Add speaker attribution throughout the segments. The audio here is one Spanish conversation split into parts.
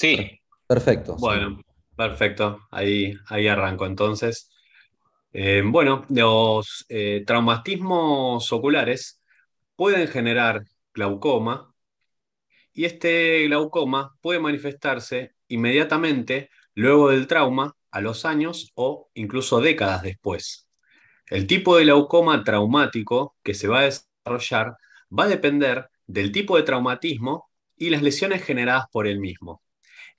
Speaker 1: Sí.
Speaker 2: Perfecto.
Speaker 3: Bueno, perfecto. Ahí, ahí arranco entonces. Eh, bueno, los eh, traumatismos oculares pueden generar glaucoma y este glaucoma puede manifestarse inmediatamente luego del trauma, a los años o incluso décadas después. El tipo de glaucoma traumático que se va a desarrollar va a depender del tipo de traumatismo y las lesiones generadas por el mismo.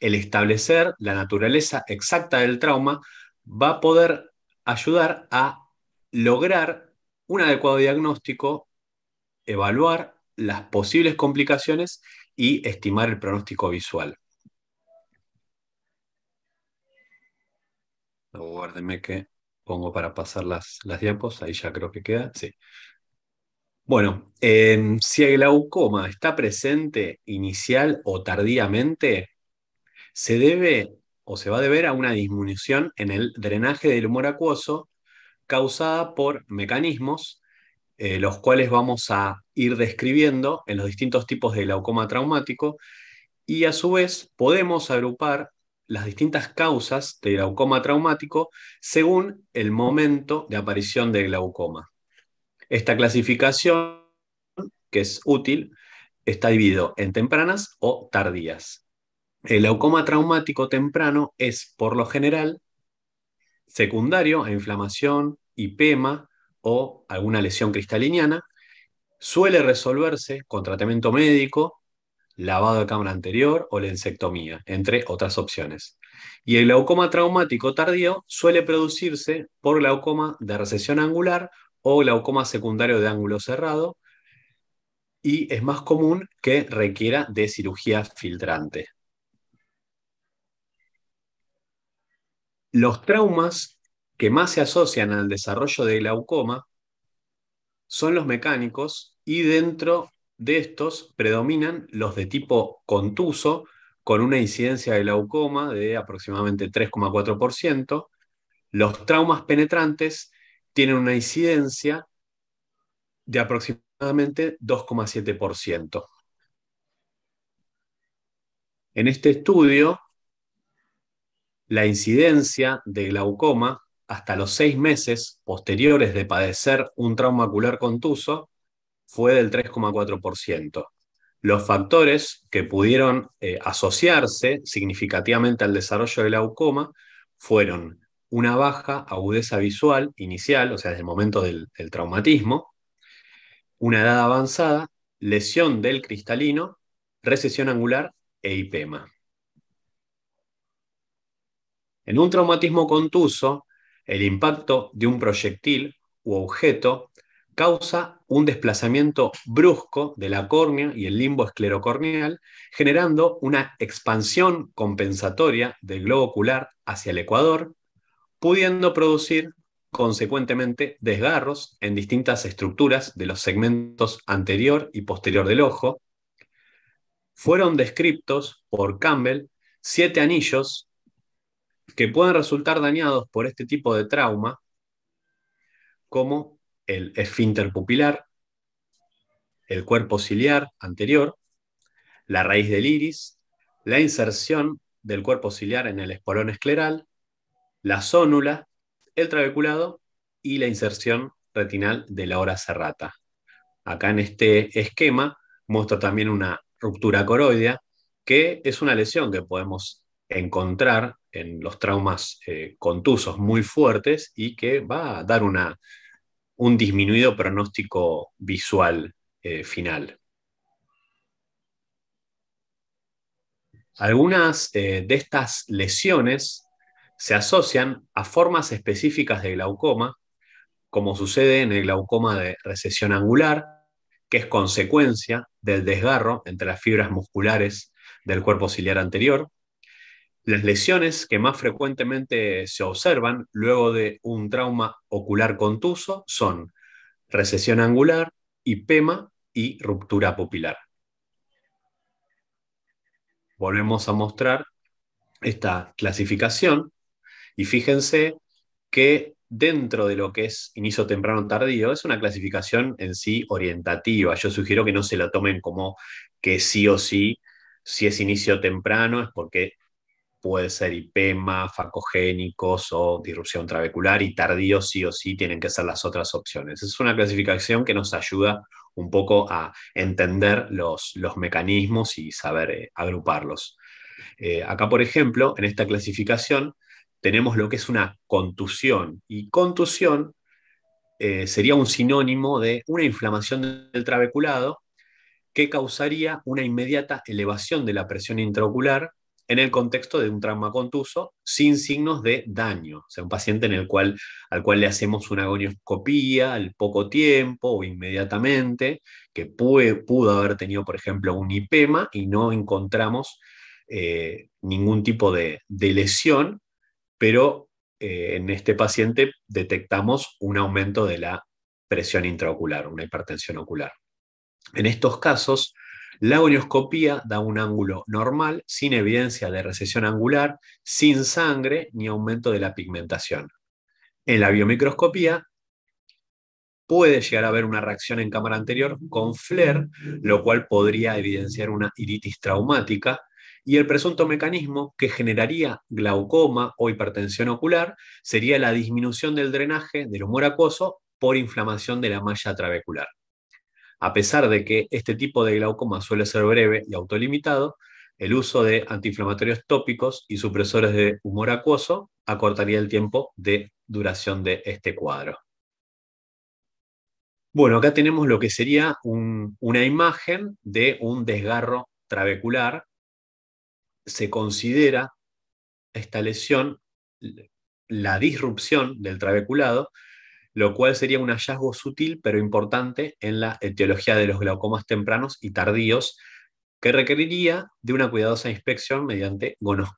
Speaker 3: El establecer la naturaleza exacta del trauma va a poder ayudar a lograr un adecuado diagnóstico, evaluar las posibles complicaciones y estimar el pronóstico visual. Guárdeme que pongo para pasar las, las diapos, ahí ya creo que queda, sí. Bueno, si el glaucoma está presente inicial o tardíamente, se debe o se va a deber a una disminución en el drenaje del humor acuoso causada por mecanismos, eh, los cuales vamos a ir describiendo en los distintos tipos de glaucoma traumático, y a su vez podemos agrupar las distintas causas de glaucoma traumático según el momento de aparición del glaucoma. Esta clasificación, que es útil, está dividido en tempranas o tardías. El glaucoma traumático temprano es, por lo general, secundario a inflamación, IPEMA o alguna lesión cristaliniana. Suele resolverse con tratamiento médico, lavado de cámara anterior o lensectomía, entre otras opciones. Y el glaucoma traumático tardío suele producirse por glaucoma de recesión angular o glaucoma secundario de ángulo cerrado y es más común que requiera de cirugía filtrante. Los traumas que más se asocian al desarrollo de glaucoma son los mecánicos y dentro de estos predominan los de tipo contuso, con una incidencia de glaucoma de aproximadamente 3,4%. Los traumas penetrantes tienen una incidencia de aproximadamente 2,7%. En este estudio, la incidencia de glaucoma hasta los seis meses posteriores de padecer un trauma ocular contuso fue del 3,4%. Los factores que pudieron eh, asociarse significativamente al desarrollo del glaucoma fueron una baja agudeza visual inicial, o sea, desde el momento del, traumatismo, una edad avanzada, lesión del cristalino, recesión angular e IPEMA. En un traumatismo contuso, el impacto de un proyectil u objeto causa un desplazamiento brusco de la córnea y el limbo esclerocorneal, generando una expansión compensatoria del globo ocular hacia el ecuador, pudiendo producir consecuentemente desgarros en distintas estructuras de los segmentos anterior y posterior del ojo. Fueron descriptos por Campbell siete anillos que pueden resultar dañados por este tipo de trauma, como el esfínter pupilar, el cuerpo ciliar anterior, la raíz del iris, la inserción del cuerpo ciliar en el espolón escleral, la zónula, el trabeculado y la inserción retinal de la hora serrata. Acá en este esquema muestra también una ruptura coroidea, que es una lesión que podemos encontrar en los traumas eh, contusos muy fuertes y que va a dar una, un disminuido pronóstico visual eh, final. Algunas eh, de estas lesiones se asocian a formas específicas de glaucoma, como sucede en el glaucoma de recesión angular, que es consecuencia del desgarro entre las fibras musculares del cuerpo ciliar anterior, las lesiones que más frecuentemente se observan luego de un trauma ocular contuso son recesión angular, hipema y ruptura pupilar. Volvemos a mostrar esta clasificación y fíjense que dentro de lo que es inicio temprano tardío es una clasificación en sí orientativa. Yo sugiero que no se la tomen como que sí o sí Si es inicio temprano es porque puede ser IPEMA, facogénicos o disrupción trabecular y tardío sí o sí tienen que ser las otras opciones. Es una clasificación que nos ayuda un poco a entender los, los mecanismos y saber eh, agruparlos. Eh, acá, por ejemplo, en esta clasificación tenemos lo que es una contusión y contusión eh, sería un sinónimo de una inflamación del trabeculado que causaría una inmediata elevación de la presión intraocular en el contexto de un trauma contuso sin signos de daño, o sea, un paciente en el cual, al cual le hacemos una agonioscopía al poco tiempo o inmediatamente, que pudo haber tenido, por ejemplo, un IPEMA y no encontramos eh, ningún tipo de, lesión, pero eh, en este paciente detectamos un aumento de la presión intraocular, una hipertensión ocular. En estos casos, la gonioscopía da un ángulo normal, sin evidencia de recesión angular, sin sangre ni aumento de la pigmentación. En la biomicroscopía puede llegar a haber una reacción en cámara anterior con FLAIR, lo cual podría evidenciar una iritis traumática, y el presunto mecanismo que generaría glaucoma o hipertensión ocular sería la disminución del drenaje del humor acuoso por inflamación de la malla trabecular. A pesar de que este tipo de glaucoma suele ser breve y autolimitado, el uso de antiinflamatorios tópicos y supresores de humor acuoso acortaría el tiempo de duración de este cuadro. Bueno, acá tenemos lo que sería una imagen de un desgarro trabecular. Se considera esta lesión la disrupción del trabeculado lo cual sería un hallazgo sutil pero importante en la etiología de los glaucomas tempranos y tardíos, que requeriría de una cuidadosa inspección mediante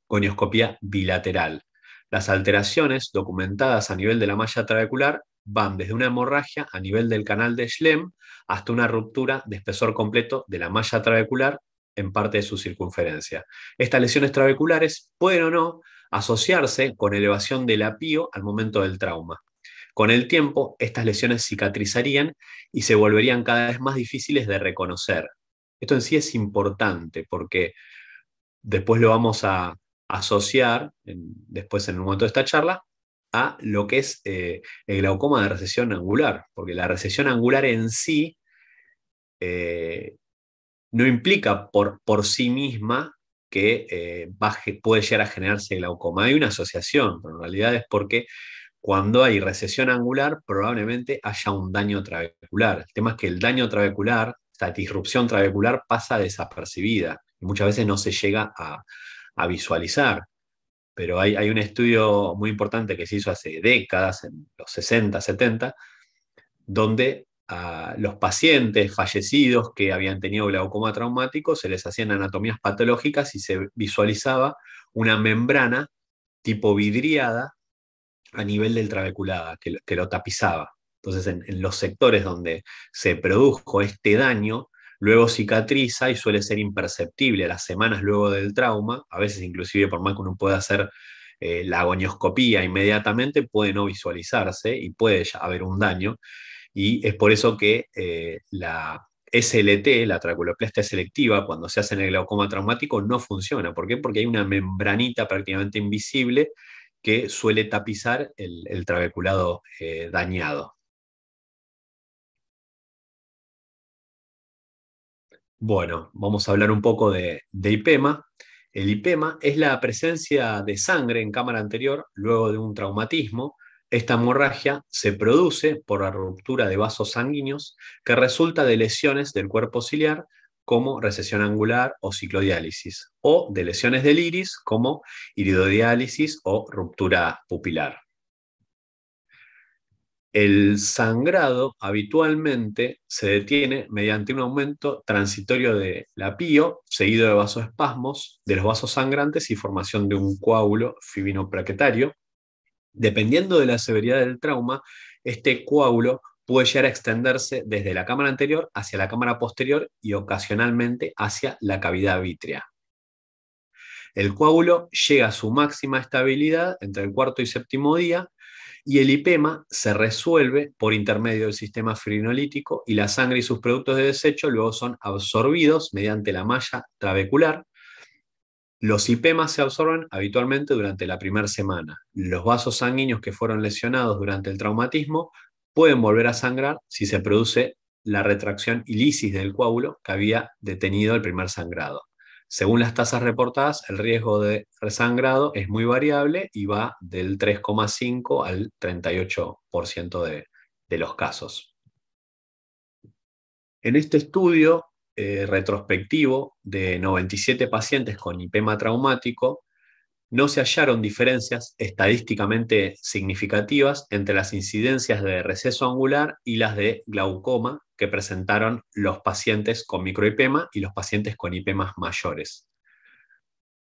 Speaker 3: gonioscopía bilateral. Las alteraciones documentadas a nivel de la malla trabecular van desde una hemorragia a nivel del canal de Schlemm hasta una ruptura de espesor completo de la malla trabecular en parte de su circunferencia. Estas lesiones trabeculares pueden o no asociarse con elevación del apío al momento del trauma. Con el tiempo, estas lesiones cicatrizarían y se volverían cada vez más difíciles de reconocer. Esto en sí es importante porque después lo vamos a asociar, después en un momento de esta charla, a lo que es eh, el glaucoma de recesión angular, porque la recesión angular en sí eh, no implica por, por sí misma que eh, puede llegar a generarse glaucoma. Hay una asociación, pero en realidad es porque cuando hay recesión angular, probablemente haya un daño trabecular. El tema es que el daño trabecular, esta disrupción trabecular, pasa desapercibida y muchas veces no se llega a, visualizar. Pero hay, hay, un estudio muy importante que se hizo hace décadas, en los 60, 70, donde a los pacientes fallecidos que habían tenido glaucoma traumático se les hacían anatomías patológicas y se visualizaba una membrana tipo vidriada a nivel del trabeculada, que, lo tapizaba. Entonces, en, los sectores donde se produjo este daño, luego cicatriza y suele ser imperceptible las semanas luego del trauma, a veces inclusive por más que uno pueda hacer eh, la agonioscopía inmediatamente, puede no visualizarse y puede haber un daño. Y es por eso que eh, la SLT, la trabeculoplastia selectiva, cuando se hace en el glaucoma traumático, no funciona. ¿Por qué? Porque hay una membranita prácticamente invisible que suele tapizar el, trabeculado eh, dañado. Bueno, vamos a hablar un poco de, de IPEMA. El IPEMA es la presencia de sangre en cámara anterior luego de un traumatismo. Esta hemorragia se produce por la ruptura de vasos sanguíneos que resulta de lesiones del cuerpo ciliar como recesión angular o ciclodiálisis, o de lesiones del iris como iridodiálisis o ruptura pupilar. El sangrado habitualmente se detiene mediante un aumento transitorio de la pío, seguido de vasoespasmos de los vasos sangrantes y formación de un coágulo fibinoplaquetario. Dependiendo de la severidad del trauma, este coágulo puede llegar a extenderse desde la cámara anterior hacia la cámara posterior y ocasionalmente hacia la cavidad vítrea. El coágulo llega a su máxima estabilidad entre el cuarto y séptimo día y el IPEMA se resuelve por intermedio del sistema fibrinolítico y la sangre y sus productos de desecho luego son absorbidos mediante la malla trabecular Los IPEMAS se absorben habitualmente durante la primera semana. Los vasos sanguíneos que fueron lesionados durante el traumatismo pueden volver a sangrar si se produce la retracción y lisis del coágulo que había detenido el primer sangrado. Según las tasas reportadas, el riesgo de resangrado es muy variable y va del 3,5 al 38% de, los casos. En este estudio eh, retrospectivo de 97 pacientes con IPEMA traumático, no se hallaron diferencias estadísticamente significativas entre las incidencias de receso angular y las de glaucoma que presentaron los pacientes con microipema y los pacientes con IPEMAs mayores.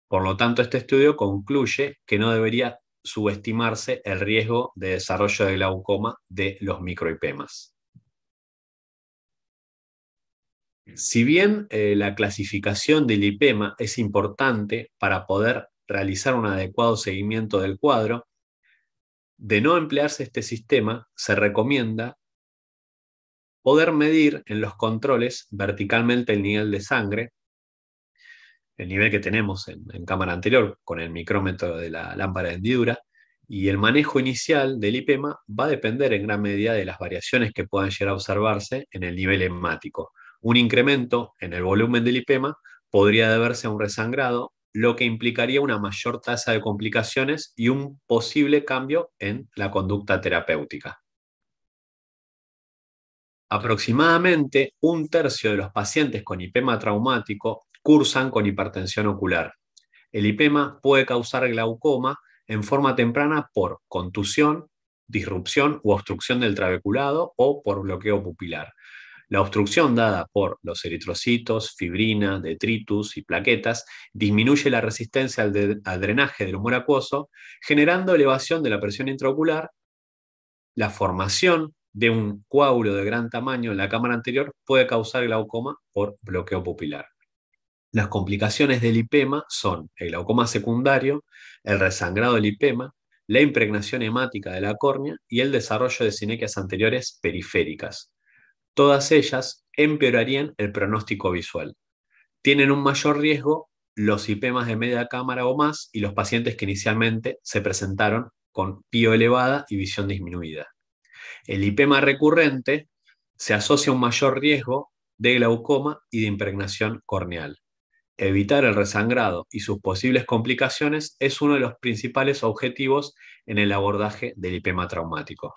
Speaker 3: Por lo tanto, este estudio concluye que no debería subestimarse el riesgo de desarrollo de glaucoma de los microipemas. Si bien eh, la clasificación del IPEMA es importante para poder realizar un adecuado seguimiento del cuadro, de no emplearse este sistema, se recomienda poder medir en los controles verticalmente el nivel de sangre, el nivel que tenemos en, cámara anterior con el micrómetro de la lámpara de hendidura, y el manejo inicial del IPEMA va a depender en gran medida de las variaciones que puedan llegar a observarse en el nivel hemático. Un incremento en el volumen del IPEMA podría deberse a un resangrado, lo que implicaría una mayor tasa de complicaciones y un posible cambio en la conducta terapéutica. Aproximadamente un tercio de los pacientes con IPEMA traumático cursan con hipertensión ocular. El IPEMA puede causar glaucoma en forma temprana por contusión, disrupción u obstrucción del trabeculado o por bloqueo pupilar. La obstrucción dada por los eritrocitos, fibrina, detritus y plaquetas disminuye la resistencia al, drenaje del humor acuoso, generando elevación de la presión intraocular. La formación de un coágulo de gran tamaño en la cámara anterior puede causar glaucoma por bloqueo pupilar. Las complicaciones del lipema son el glaucoma secundario, el resangrado del lipema, la impregnación hemática de la córnea y el desarrollo de sinequias anteriores periféricas. Todas ellas empeorarían el pronóstico visual. Tienen un mayor riesgo los IPEMAS de media cámara o más y los pacientes que inicialmente se presentaron con pio elevada y visión disminuida. El IPEMA recurrente se asocia a un mayor riesgo de glaucoma y de impregnación corneal. Evitar el resangrado y sus posibles complicaciones es uno de los principales objetivos en el abordaje del IPEMA traumático.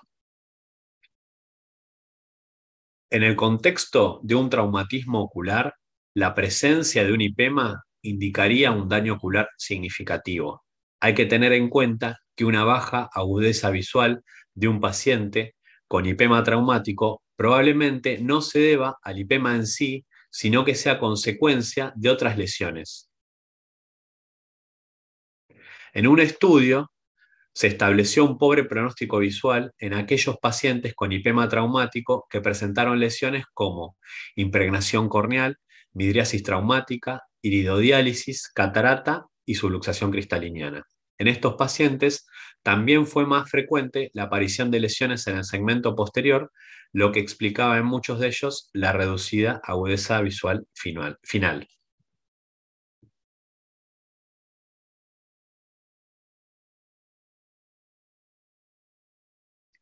Speaker 3: En el contexto de un traumatismo ocular, la presencia de un IPEMA indicaría un daño ocular significativo. Hay que tener en cuenta que una baja agudeza visual de un paciente con IPEMA traumático probablemente no se deba al IPEMA en sí, sino que sea consecuencia de otras lesiones. En un estudio se estableció un pobre pronóstico visual en aquellos pacientes con IPEMA traumático que presentaron lesiones como impregnación corneal, midriasis traumática, iridodiálisis, catarata y subluxación cristaliniana. En estos pacientes también fue más frecuente la aparición de lesiones en el segmento posterior, lo que explicaba en muchos de ellos la reducida agudeza visual final.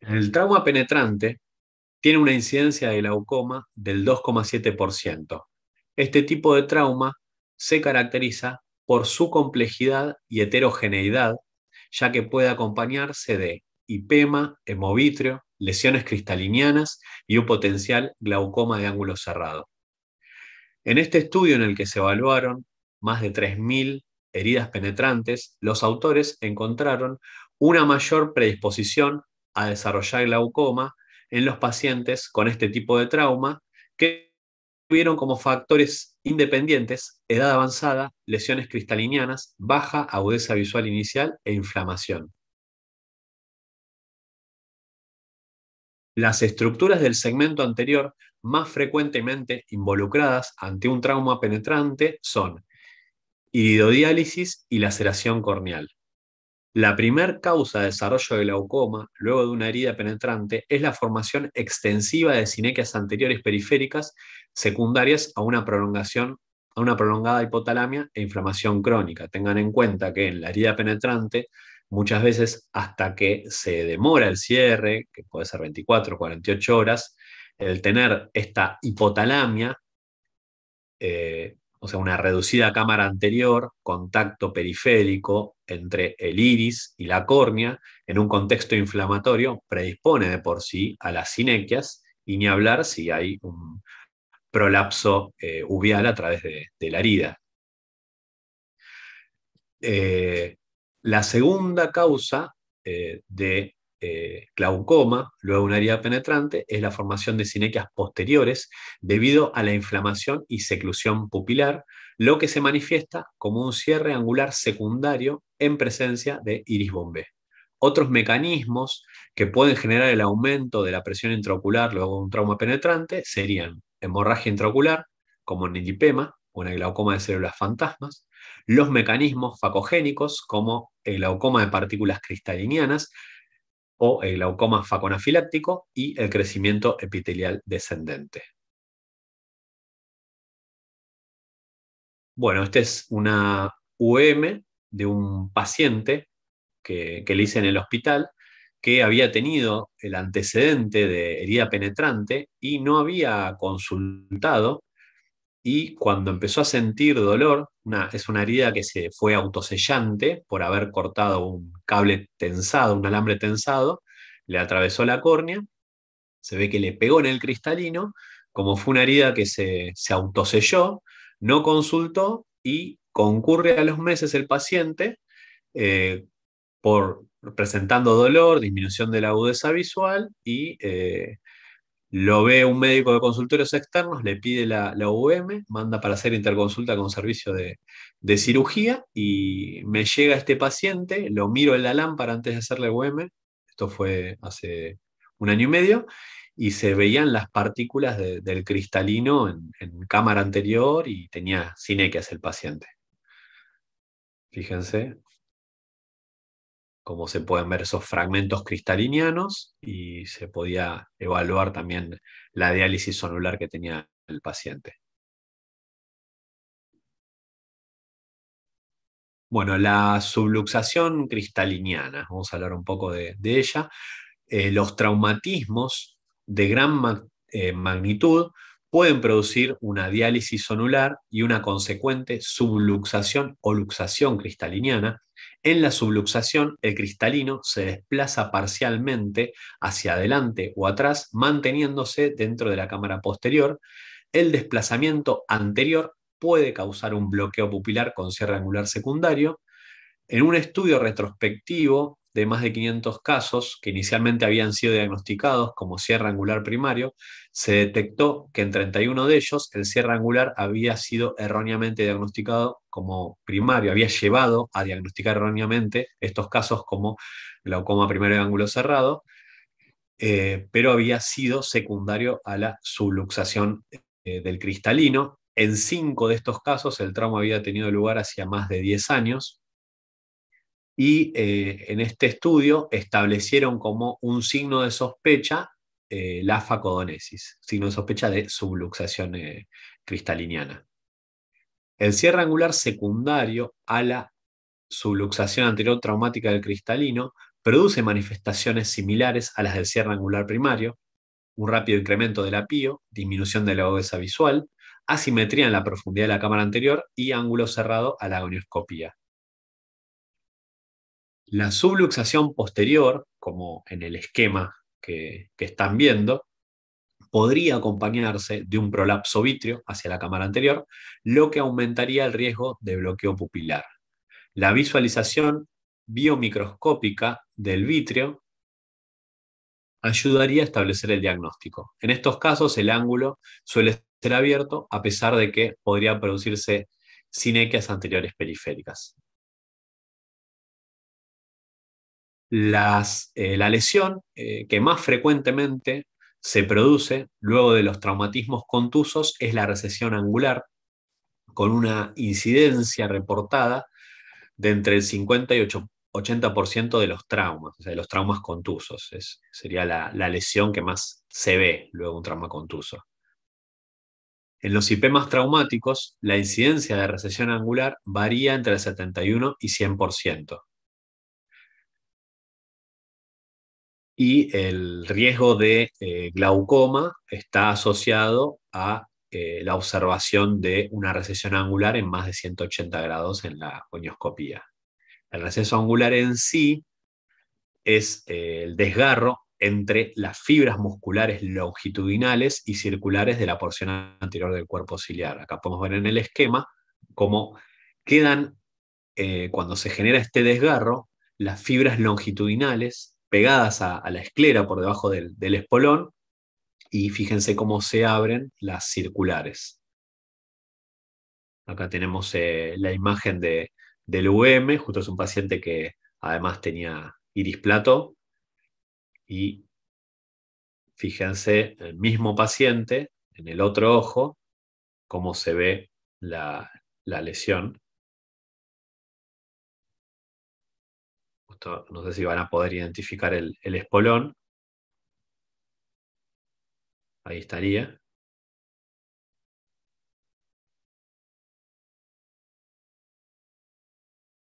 Speaker 3: El trauma penetrante tiene una incidencia de glaucoma del 2,7%. Este tipo de trauma se caracteriza por su complejidad y heterogeneidad, ya que puede acompañarse de hipema, hemovitrio, lesiones cristalinianas y un potencial glaucoma de ángulo cerrado. En este estudio en el que se evaluaron más de 3.000 heridas penetrantes, los autores encontraron una mayor predisposición a desarrollar glaucoma en los pacientes con este tipo de trauma que tuvieron como factores independientes edad avanzada, lesiones cristalinianas, baja agudeza visual inicial e inflamación. Las estructuras del segmento anterior más frecuentemente involucradas ante un trauma penetrante son iridodiálisis y laceración corneal. La primer causa de desarrollo de glaucoma, luego de una herida penetrante, es la formación extensiva de sinequias anteriores periféricas secundarias a una prolongación a una prolongada hipotalamia e inflamación crónica. Tengan en cuenta que en la herida penetrante, muchas veces hasta que se demora el cierre, que puede ser 24 o 48 horas, el tener esta hipotalamia, eh, o sea, una reducida cámara anterior, contacto periférico entre el iris y la córnea, en un contexto inflamatorio, predispone de por sí a las sinequias, y ni hablar si hay un prolapso eh, uvial a través de, la herida. Eh, la segunda causa eh, de glaucoma, luego una herida penetrante, es la formación de sinequias posteriores debido a la inflamación y seclusión pupilar, lo que se manifiesta como un cierre angular secundario en presencia de iris bombé. Otros mecanismos que pueden generar el aumento de la presión intraocular luego de un trauma penetrante serían hemorragia intraocular, como en el el glaucoma de células fantasmas, los mecanismos facogénicos, como el glaucoma de partículas cristalinianas o el glaucoma faconafiláctico y el crecimiento epitelial descendente. Bueno, esta es una UM de un paciente que, le hice en el hospital, que había tenido el antecedente de herida penetrante y no había consultado. Y cuando empezó a sentir dolor, es una herida que se fue autosellante por haber cortado un cable tensado, un alambre tensado, le atravesó la córnea, se ve que le pegó en el cristalino, como fue una herida que se, se autoselló, no consultó y concurre a los meses el paciente eh, por presentando dolor, disminución de la agudeza visual y eh, lo ve un médico de consultorios externos, le pide la, la UM, manda para hacer interconsulta con servicio de, cirugía y me llega este paciente, lo miro en la lámpara antes de hacerle UM, esto fue hace un año y medio, y se veían las partículas del cristalino en, en, cámara anterior y tenía cinequias el paciente. Fíjense, como se pueden ver esos fragmentos cristalinianos y se podía evaluar también la diálisis sonular que tenía el paciente. Bueno, la subluxación cristaliniana, vamos a hablar un poco de, ella. Eh, los traumatismos de gran eh, magnitud pueden producir una diálisis sonular y una consecuente subluxación o luxación cristaliniana, en la subluxación, el cristalino se desplaza parcialmente hacia adelante o atrás, manteniéndose dentro de la cámara posterior. El desplazamiento anterior puede causar un bloqueo pupilar con cierre angular secundario. En un estudio retrospectivo de más de 500 casos que inicialmente habían sido diagnosticados como cierre angular primario, se detectó que en 31 de ellos el cierre angular había sido erróneamente diagnosticado como primario, había llevado a diagnosticar erróneamente estos casos como glaucoma primario de ángulo cerrado, eh, pero había sido secundario a la subluxación eh, del cristalino. En cinco de estos casos el trauma había tenido lugar hacia más de 10 años, y eh, en este estudio establecieron como un signo de sospecha eh, la facodonesis, signo de sospecha de subluxación eh, cristaliniana. El cierre angular secundario a la subluxación anterior traumática del cristalino produce manifestaciones similares a las del cierre angular primario, un rápido incremento del apío, disminución de la agudeza visual, asimetría en la profundidad de la cámara anterior y ángulo cerrado a la agonioscopía. La subluxación posterior, como en el esquema que, están viendo, podría acompañarse de un prolapso vítreo hacia la cámara anterior, lo que aumentaría el riesgo de bloqueo pupilar. La visualización biomicroscópica del vítreo ayudaría a establecer el diagnóstico. En estos casos el ángulo suele ser abierto a pesar de que podría producirse sinequias anteriores periféricas. Eh, la lesión eh, que más frecuentemente se produce luego de los traumatismos contusos es la recesión angular, con una incidencia reportada de entre el 50 y 80% de los traumas, o sea, de los traumas contusos. sería la, la, lesión que más se ve luego de un trauma contuso. En los IP más traumáticos, la incidencia de recesión angular varía entre el 71 y 100%. Y el riesgo de eh, glaucoma está asociado a eh, la observación de una recesión angular en más de 180 grados en la gonioscopía. El receso angular en sí es eh, el desgarro entre las fibras musculares longitudinales y circulares de la porción anterior del cuerpo ciliar. Acá podemos ver en el esquema cómo quedan, cuando se genera este desgarro, las fibras longitudinales pegadas a, la esclera por debajo del, espolón y fíjense cómo se abren las circulares. Acá tenemos eh, la imagen de, del UM, justo es un paciente que además tenía iris plato, y fíjense, el mismo paciente, en el otro ojo, cómo se ve la, lesión. No sé si van a poder identificar el, espolón. Ahí estaría.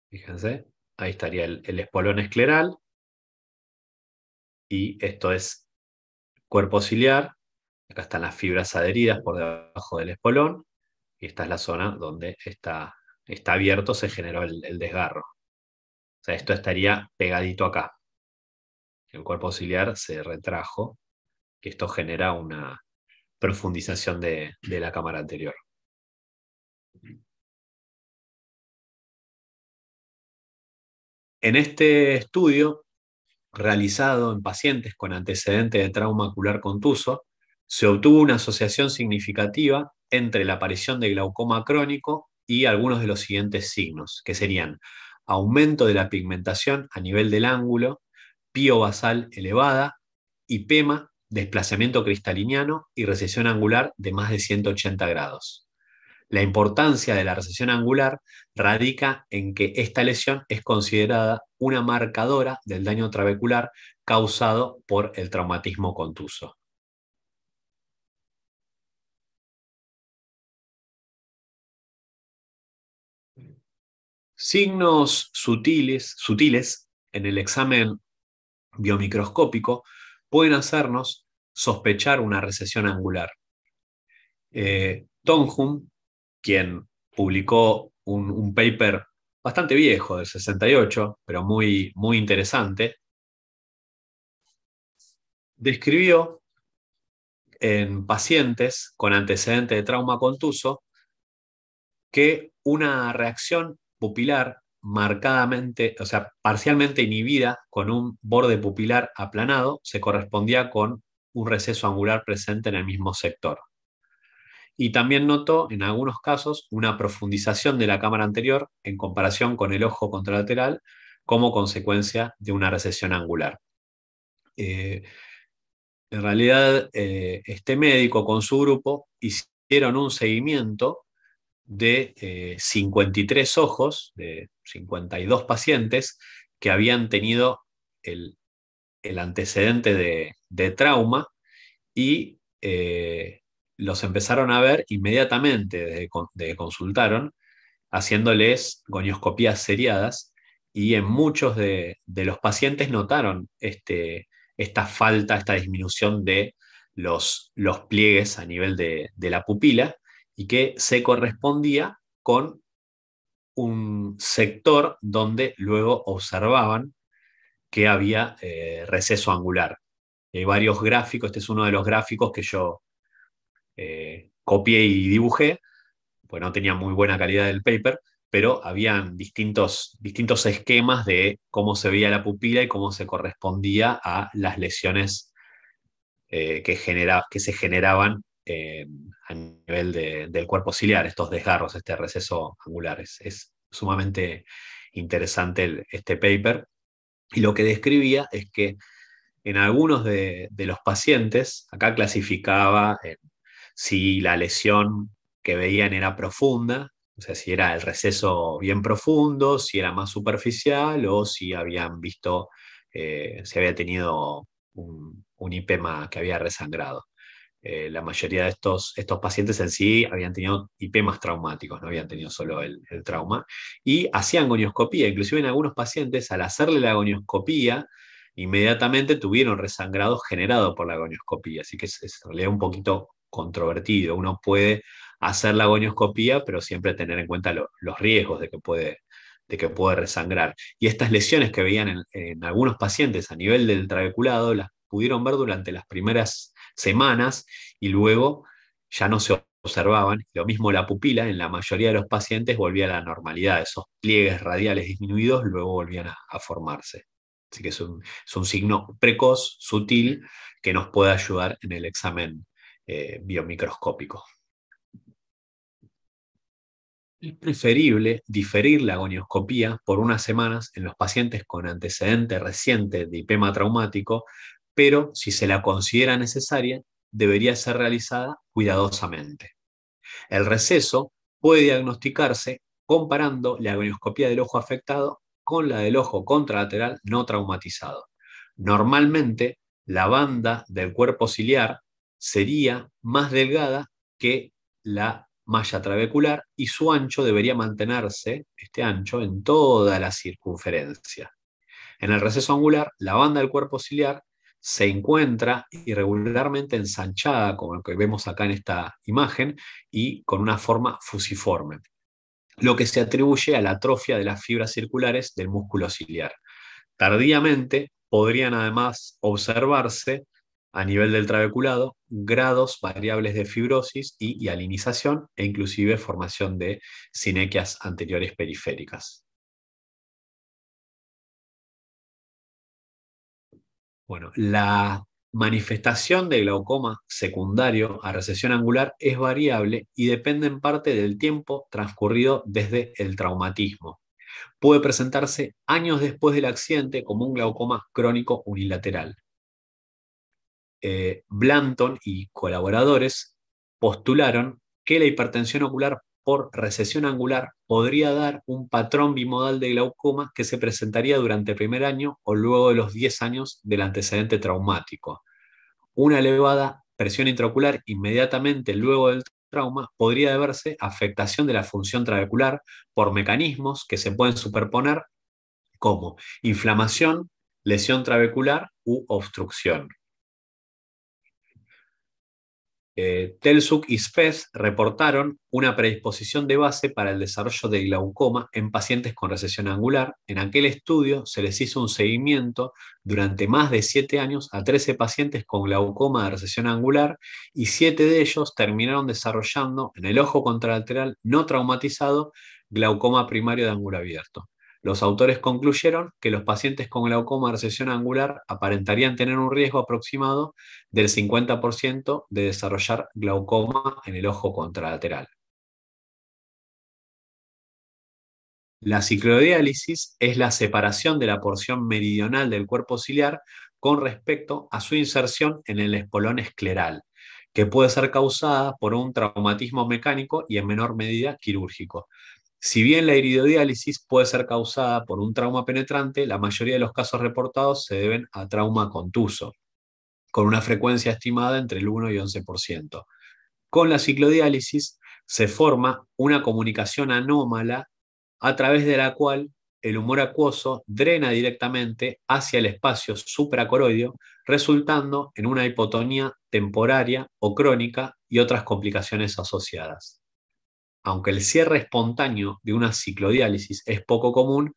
Speaker 3: Fíjense, ahí estaría el, el espolón escleral y esto es cuerpo ciliar. Acá están las fibras adheridas por debajo del espolón y esta es la zona donde está, está abierto, se generó el, desgarro. Sea, esto estaría pegadito acá. El cuerpo ciliar se retrajo y esto genera una profundización de, de la cámara anterior. En este estudio realizado en pacientes con antecedentes de trauma ocular contuso, se obtuvo una asociación significativa entre la aparición de glaucoma crónico y algunos de los siguientes signos, que serían aumento de la pigmentación a nivel del ángulo, pío basal elevada, hipema, desplazamiento cristaliniano y recesión angular de más de 180 grados. La importancia de la recesión angular radica en que esta lesión es considerada una marcadora del daño trabecular causado por el traumatismo contuso. Signos sutiles, sutiles en el examen biomicroscópico pueden hacernos sospechar una recesión angular. Eh, Tonhum quien publicó un, paper bastante viejo, del 68, pero muy, muy interesante, describió en pacientes con antecedente de trauma contuso que una reacción pupilar marcadamente, o sea, parcialmente inhibida con un borde pupilar aplanado se correspondía con un receso angular presente en el mismo sector y también notó en algunos casos una profundización de la cámara anterior en comparación con el ojo contralateral como consecuencia de una recesión angular. Eh, en realidad, eh, este médico con su grupo hicieron un seguimiento de 53 eh, ojos, de 52 pacientes que habían tenido el, antecedente de, trauma y los empezaron a ver inmediatamente desde, que consultaron, haciéndoles gonioscopías seriadas y en muchos de, los pacientes notaron este, esta falta, esta disminución de los, los pliegues a nivel de, la pupila y que se correspondía con un sector donde luego observaban que había eh, receso angular. Hay varios gráficos, este es uno de los gráficos que yo eh, copié y dibujé, pues no tenía muy buena calidad del paper, pero habían distintos, distintos esquemas de cómo se veía la pupila y cómo se correspondía a las lesiones eh, que, que, se generaban a nivel del cuerpo ciliar, estos desgarros, este receso angular. Es, sumamente interesante este paper. Y lo que describía es que en algunos de, de los pacientes, acá clasificaba en si la lesión que veían era profunda, o sea, si era el receso bien profundo, si era más superficial o si habían visto, eh, si había tenido un, un, IPEMA que había resangrado. Eh, la mayoría de estos, estos pacientes en sí habían tenido IP más traumáticos, no habían tenido solo el, trauma, y hacían gonioscopía. Inclusive en algunos pacientes, al hacerle la gonioscopía, inmediatamente tuvieron resangrado generado por la gonioscopía. Así que es, es en realidad un poquito controvertido. Uno puede hacer la gonioscopía, pero siempre tener en cuenta los riesgos de que, puede, de que puede resangrar. Y estas lesiones que veían en, en algunos pacientes a nivel del trabeculado las pudieron ver durante las primeras semanas y luego ya no se observaban. Lo mismo la pupila, en la mayoría de los pacientes volvía a la normalidad. Esos pliegues radiales disminuidos luego volvían a, formarse. Así que es un, signo precoz, sutil, que nos puede ayudar en el examen eh, biomicroscópico. Es preferible diferir la agonioscopía por unas semanas en los pacientes con antecedente reciente de IPEMA traumático pero si se la considera necesaria, debería ser realizada cuidadosamente. El receso puede diagnosticarse comparando la agonioscopía del ojo afectado con la del ojo contralateral no traumatizado. Normalmente, la banda del cuerpo ciliar sería más delgada que la malla trabecular y su ancho debería mantenerse, este ancho, en toda la circunferencia. En el receso angular, la banda del cuerpo ciliar se encuentra irregularmente ensanchada, como lo que vemos acá en esta imagen, y con una forma fusiforme, lo que se atribuye a la atrofia de las fibras circulares del músculo ciliar. Tardíamente podrían además observarse a nivel del trabeculado grados variables de fibrosis y hialinización e inclusive formación de sinequias anteriores periféricas. Bueno, la manifestación de glaucoma secundario a recesión angular es variable y depende en parte del tiempo transcurrido desde el traumatismo. Puede presentarse años después del accidente como un glaucoma crónico unilateral. Eh, Blanton y colaboradores postularon que la hipertensión ocular por recesión angular podría dar un patrón bimodal de glaucoma que se presentaría durante el primer año o luego de los 10 años del antecedente traumático. Una elevada presión intraocular inmediatamente luego del trauma podría deberse a afectación de la función trabecular por mecanismos que se pueden superponer como inflamación, lesión trabecular u obstrucción. Eh, y Spes reportaron una predisposición de base para el desarrollo de glaucoma en pacientes con recesión angular. En aquel estudio se les hizo un seguimiento durante más de 7 años a 13 pacientes con glaucoma de recesión angular y 7 de ellos terminaron desarrollando en el ojo contralateral no traumatizado glaucoma primario de ángulo abierto. Los autores concluyeron que los pacientes con glaucoma de recesión angular aparentarían tener un riesgo aproximado del 50% de desarrollar glaucoma en el ojo contralateral. La ciclodiálisis es la separación de la porción meridional del cuerpo ciliar con respecto a su inserción en el espolón escleral, que puede ser causada por un traumatismo mecánico y en menor medida quirúrgico. Si bien la iridodiálisis puede ser causada por un trauma penetrante, la mayoría de los casos reportados se deben a trauma contuso, con una frecuencia estimada entre el 1 y 11%. Con la ciclodiálisis se forma una comunicación anómala a través de la cual el humor acuoso drena directamente hacia el espacio supracoroideo, resultando en una hipotonía temporaria o crónica y otras complicaciones asociadas aunque el cierre espontáneo de una ciclodiálisis es poco común,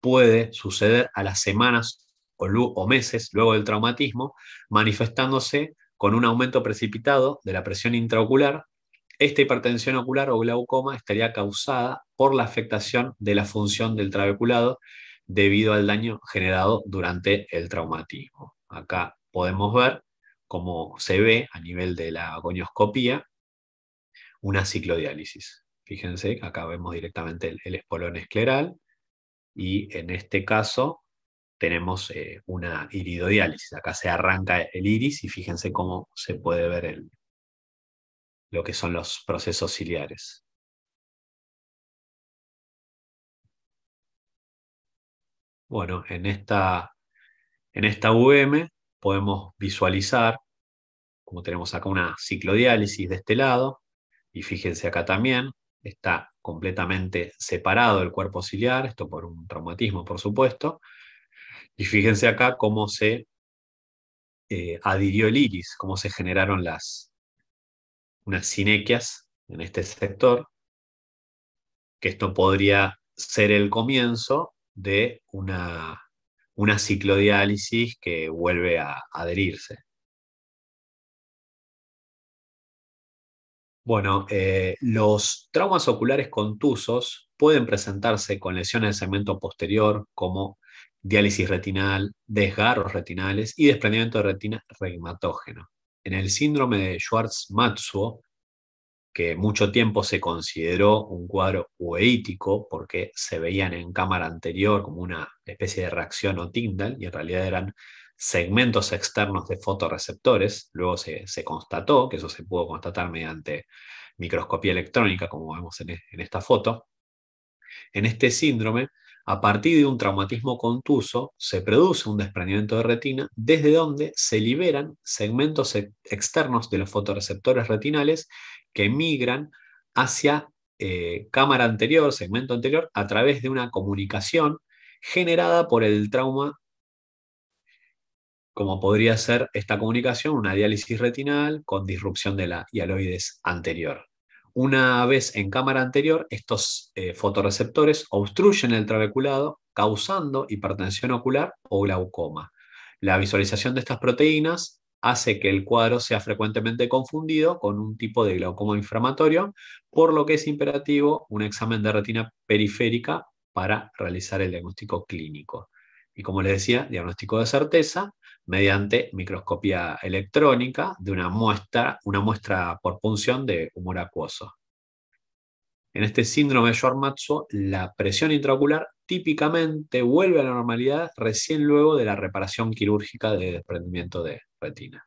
Speaker 3: puede suceder a las semanas o, meses luego del traumatismo, manifestándose con un aumento precipitado de la presión intraocular. Esta hipertensión ocular o glaucoma estaría causada por la afectación de la función del trabeculado debido al daño generado durante el traumatismo. Acá podemos ver cómo se ve a nivel de la agonioscopía una ciclodiálisis. Fíjense, acá vemos directamente el, espolón escleral y en este caso tenemos eh, una iridodiálisis. Acá se arranca el iris y fíjense cómo se puede ver lo que son los procesos ciliares. Bueno, en esta, en esta VM podemos visualizar como tenemos acá una ciclodiálisis de este lado, y fíjense acá también, está completamente separado el cuerpo ciliar, esto por un traumatismo, por supuesto, y fíjense acá cómo se eh, adhirió el iris, cómo se generaron las, unas sinequias en este sector, que esto podría ser el comienzo de una, una ciclodiálisis que vuelve a adherirse. Bueno, eh, los traumas oculares contusos pueden presentarse con lesiones del segmento posterior como diálisis retinal, desgarros retinales y desprendimiento de retina regmatógeno. En el síndrome de Schwartz-Matsuo, que mucho tiempo se consideró un cuadro ueítico porque se veían en cámara anterior como una especie de reacción o Tyndall y en realidad eran segmentos externos de fotorreceptores. Luego se, constató, que eso se pudo constatar mediante microscopía electrónica, como vemos en, en esta foto. En este síndrome, a partir de un traumatismo contuso, se produce un desprendimiento de retina, desde donde se liberan segmentos externos de los fotorreceptores retinales que migran hacia eh, cámara anterior, segmento anterior, a través de una comunicación generada por el trauma como podría ser esta comunicación, una diálisis retinal con disrupción de la hialoides anterior. Una vez en cámara anterior, estos eh, fotorreceptores obstruyen el trabeculado, causando hipertensión ocular o glaucoma. La visualización de estas proteínas hace que el cuadro sea frecuentemente confundido con un tipo de glaucoma inflamatorio, por lo que es imperativo un examen de retina periférica para realizar el diagnóstico clínico. Y como les decía, diagnóstico de certeza, mediante microscopía electrónica de una muestra, una muestra por punción de humor acuoso. En este síndrome de Schwartz-Matsuo, la presión intraocular típicamente vuelve a la normalidad recién luego de la reparación quirúrgica de desprendimiento de retina.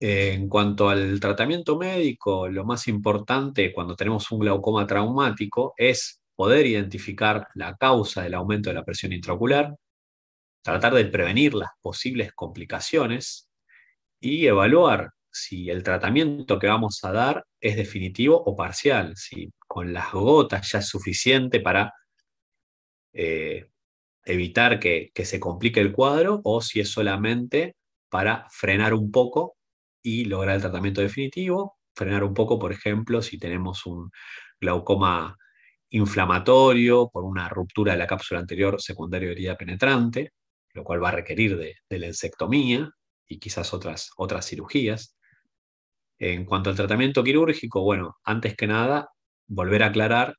Speaker 3: En cuanto al tratamiento médico, lo más importante cuando tenemos un glaucoma traumático es poder identificar la causa del aumento de la presión intraocular, tratar de prevenir las posibles complicaciones y evaluar si el tratamiento que vamos a dar es definitivo o parcial, si con las gotas ya es suficiente para eh, evitar que, que, se complique el cuadro o si es solamente para frenar un poco y lograr el tratamiento definitivo. Frenar un poco, por ejemplo, si tenemos un glaucoma inflamatorio por una ruptura de la cápsula anterior secundaria de herida penetrante, lo cual va a requerir de, la insectomía y quizás otras, otras cirugías. En cuanto al tratamiento quirúrgico, bueno, antes que nada, volver a aclarar,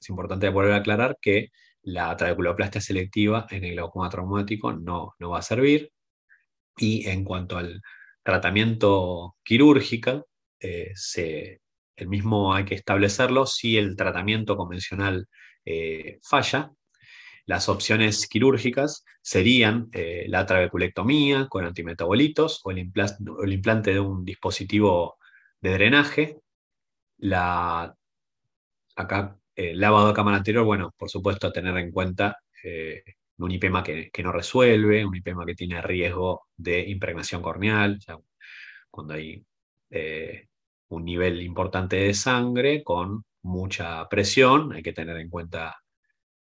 Speaker 3: es importante volver a aclarar que la trabeculoplastia selectiva en el glaucoma traumático no, no va a servir. Y en cuanto al tratamiento quirúrgico, eh, el mismo hay que establecerlo si el tratamiento convencional eh, falla, las opciones quirúrgicas serían eh, la trabeculectomía con antimetabolitos o el, implante de un dispositivo de drenaje. La, acá, el lavado de cámara anterior, bueno, por supuesto, tener en cuenta eh, un IPEMA que, no resuelve, un IPEMA que tiene riesgo de impregnación corneal, cuando hay eh, un nivel importante de sangre con mucha presión, hay que tener en cuenta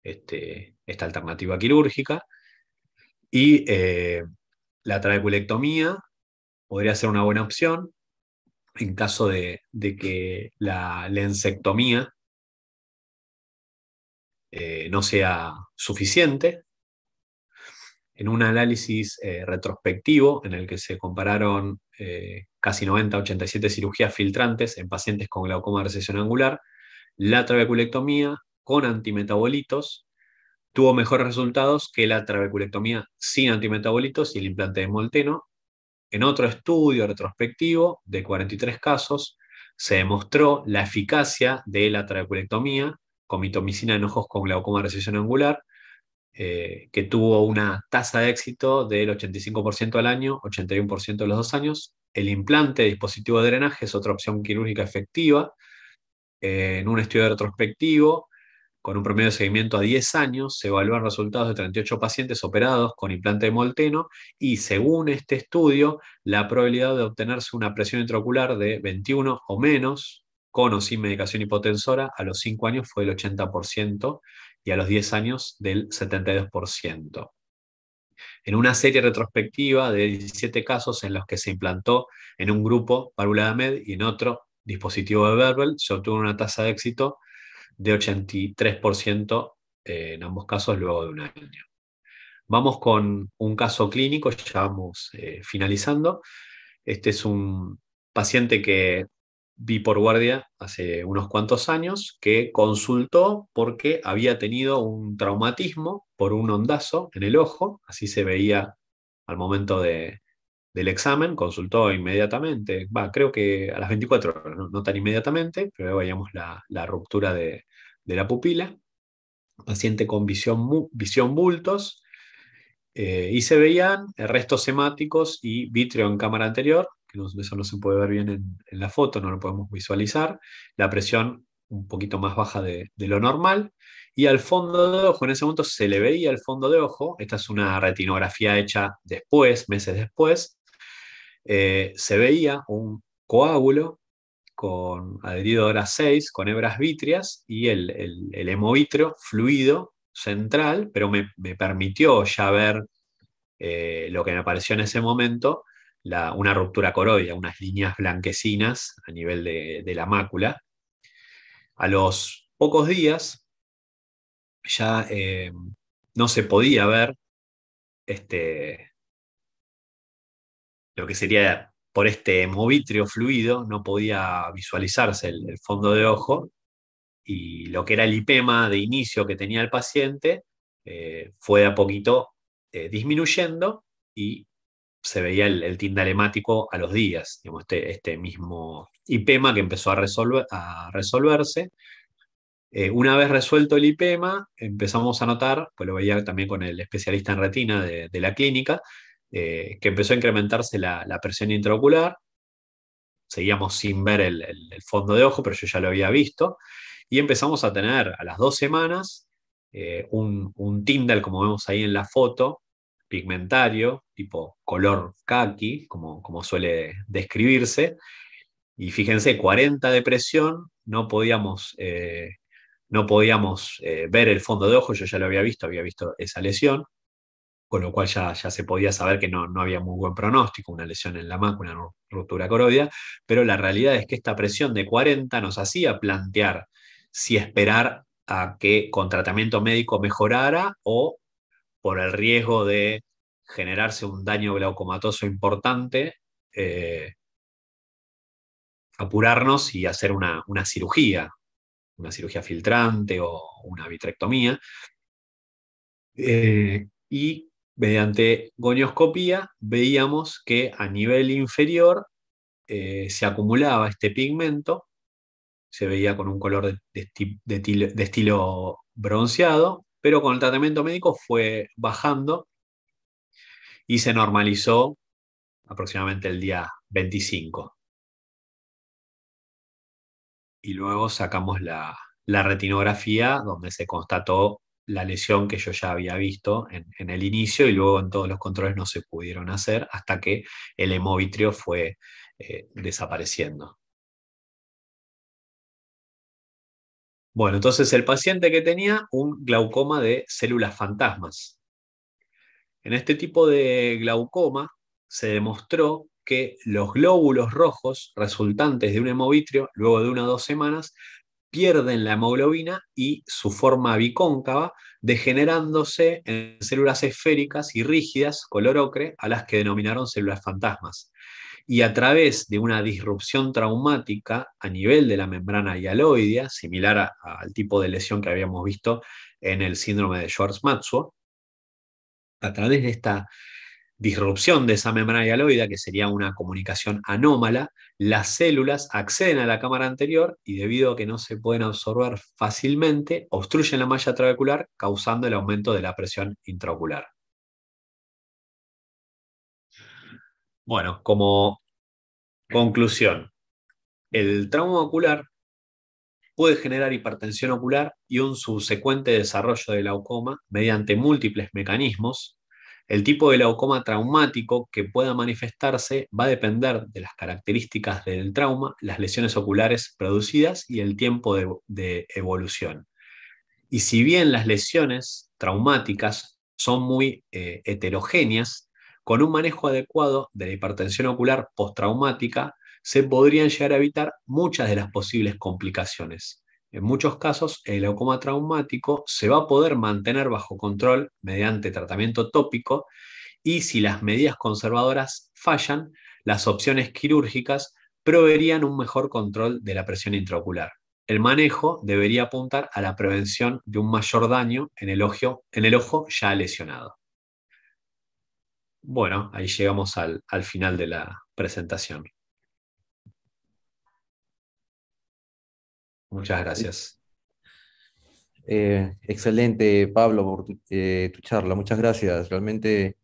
Speaker 3: este, esta alternativa quirúrgica. Y eh, la trabeculectomía podría ser una buena opción en caso de, que la lensectomía eh, no sea suficiente. En un análisis eh, retrospectivo en el que se compararon casi 90, 87 cirugías filtrantes en pacientes con glaucoma de recesión angular, la trabeculectomía con antimetabolitos tuvo mejores resultados que la trabeculectomía sin antimetabolitos y el implante de molteno. En otro estudio retrospectivo de 43 casos, se demostró la eficacia de la trabeculectomía con mitomicina en ojos con glaucoma de recesión angular, eh, que tuvo una tasa de éxito del 85% al año, 81% de los dos años. El implante de dispositivo de drenaje es otra opción quirúrgica efectiva. Eh, en un estudio retrospectivo, con un promedio de seguimiento a 10 años, se evalúan resultados de 38 pacientes operados con implante de molteno y según este estudio, la probabilidad de obtenerse una presión intraocular de 21 o menos con o sin medicación hipotensora a los 5 años fue del 80% y a los 10 años del 72%. En una serie retrospectiva de 17 casos en los que se implantó en un grupo Med y en otro dispositivo de Verbal, se obtuvo una tasa de éxito de 83% eh, en ambos casos luego de un año. Vamos con un caso clínico, ya vamos eh, finalizando. Este es un paciente que vi por guardia hace unos cuantos años, que consultó porque había tenido un traumatismo por un ondazo en el ojo, así se veía al momento de, del examen, consultó inmediatamente, va, creo que a las 24 horas, no, tan inmediatamente, pero veíamos la, ruptura de, la pupila, paciente con visión, visión bultos, eh, y se veían restos hemáticos y vitrio en cámara anterior, que eso no se puede ver bien en, la foto, no lo podemos visualizar, la presión un poquito más baja de, de, lo normal, y al fondo de ojo, en ese momento se le veía el fondo de ojo, esta es una retinografía hecha después, meses después, eh, se veía un coágulo con adherido a 6, con hebras vítreas y el, el, hemovitrio fluido central, pero me, permitió ya ver eh, lo que me apareció en ese momento, una ruptura coroidea, unas líneas blanquecinas a nivel de, la mácula. A los pocos días ya eh, no se podía ver este, lo que sería por este movitrio fluido, no podía visualizarse el, fondo de ojo y lo que era el lipema de inicio que tenía el paciente eh, fue a poquito eh, disminuyendo y se veía el, tindal hemático a los días, este, este mismo IPEMA que empezó a, resolver, a resolverse. Eh, una vez resuelto el IPEMA, empezamos a notar, pues lo veía también con el especialista en retina de la clínica, eh, que empezó a incrementarse la, presión intraocular. Seguíamos sin ver el, fondo de ojo, pero yo ya lo había visto. Y empezamos a tener a las dos semanas eh, un, un como vemos ahí en la foto, pigmentario, tipo color khaki, como, como suele describirse. Y fíjense, 40 de presión, no podíamos, eh, no podíamos ver el fondo de ojo, yo ya lo había visto, había visto esa lesión con lo cual ya, ya se podía saber que no, no, había muy buen pronóstico, una lesión en la mácula, una ruptura coroidea, pero la realidad es que esta presión de 40 nos hacía plantear si esperar a que con tratamiento médico mejorara o por el riesgo de generarse un daño glaucomatoso importante, eh, apurarnos y hacer una, una cirugía, una cirugía filtrante o una vitrectomía. Eh, y mediante gonioscopía veíamos que a nivel inferior eh, se acumulaba este pigmento, se veía con un color de, estilo bronceado, pero con el tratamiento médico fue bajando y se normalizó aproximadamente el día 25. Y luego sacamos la retinografía donde se constató la lesión que yo ya había visto en, el inicio y luego en todos los controles no se pudieron hacer hasta que el hemovitrio fue eh, desapareciendo. Bueno, entonces el paciente que tenía un glaucoma de células fantasmas. En este tipo de glaucoma se demostró que los glóbulos rojos resultantes de un hemovitrio, luego de una o dos semanas, pierden la hemoglobina y su forma bicóncava, degenerándose en células esféricas y rígidas, color ocre, a las que denominaron células fantasmas. Y a través de una disrupción traumática a nivel de la membrana hialoidea, similar al tipo de lesión que habíamos visto en el síndrome de Schwarz-Matsuo, a través de esta disrupción de esa membrana hialoidea, que sería una comunicación anómala, las células acceden a la cámara anterior y debido a que no se pueden absorber fácilmente, obstruyen la malla trabecular, causando el aumento de la presión intraocular. Bueno, como conclusión, el trauma ocular puede generar hipertensión ocular y un subsecuente desarrollo de glaucoma mediante múltiples mecanismos. El tipo de glaucoma traumático que pueda manifestarse va a depender de las características del trauma, las lesiones oculares producidas y el tiempo de, evolución. Y si bien las lesiones traumáticas son muy eh, heterogéneas, con un manejo adecuado de la hipertensión ocular postraumática, se podrían llegar a evitar muchas de las posibles complicaciones. En muchos casos, el glaucoma traumático se va a poder mantener bajo control mediante tratamiento tópico y si las medidas conservadoras fallan, las opciones quirúrgicas proveerían un mejor control de la presión intraocular. El manejo debería apuntar a la prevención de un mayor daño en el ojo, en el ojo ya lesionado. Bueno, ahí llegamos al, final de la presentación. Muchas gracias.
Speaker 1: Eh, excelente, Pablo, por eh, tu, charla. Muchas gracias. Realmente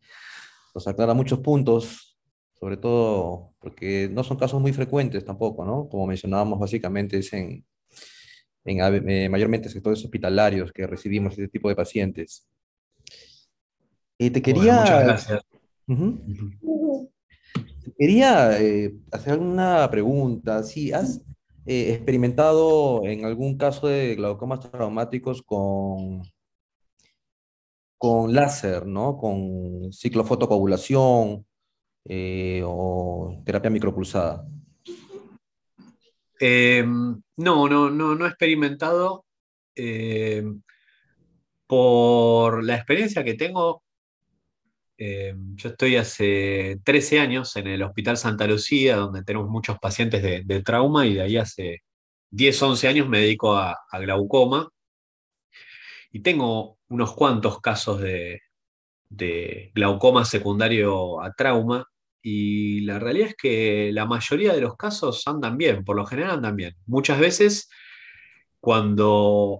Speaker 1: nos aclara muchos puntos, sobre todo porque no son casos muy frecuentes tampoco, ¿no? Como mencionábamos, básicamente es en, eh, mayormente sectores hospitalarios que recibimos este tipo de pacientes. Y te quería... muchas gracias. Quería eh, hacer una pregunta. Si has eh, experimentado en algún caso de glaucomas traumáticos con, con láser, ¿no? Con ciclofotocoagulación eh, o terapia micropulsada.
Speaker 3: Em, no, no, no, no he experimentado. Em, por la experiencia que tengo, eh, yo estoy hace 13 años en el Hospital Santa Lucía, donde tenemos muchos pacientes de, trauma, y de ahí hace 10, 11 años me dedico a, glaucoma. Y tengo unos cuantos casos de, glaucoma secundario a trauma, y la realidad es que la mayoría de los casos andan bien, por lo general andan bien. Muchas veces, cuando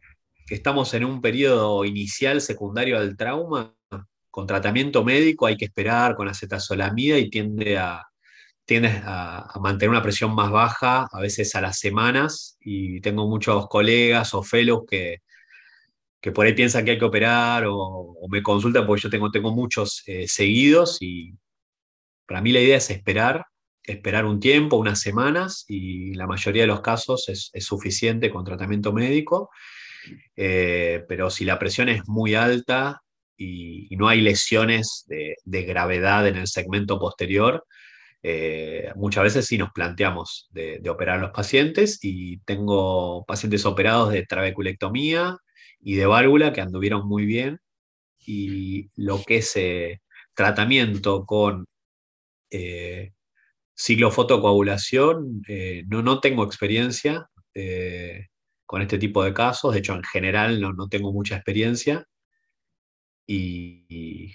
Speaker 3: estamos en un periodo inicial secundario al trauma, con tratamiento médico hay que esperar con acetazolamida y tiende a, a, mantener una presión más baja, a veces a las semanas, y tengo muchos colegas o fellows que, que por ahí piensan que hay que operar o, me consultan porque yo tengo, tengo muchos eh, seguidos y para mí la idea es esperar, esperar un tiempo, unas semanas, y la mayoría de los casos es, suficiente con tratamiento médico. Eh, pero si la presión es muy alta, y, no hay lesiones de, gravedad en el segmento posterior, eh, muchas veces sí nos planteamos de, operar a los pacientes y tengo pacientes operados de trabeculectomía y de válvula que anduvieron muy bien y lo que es eh, tratamiento con eh, ciclofotocoagulación, no, no tengo experiencia con este tipo de casos, de hecho en general no, no tengo mucha experiencia y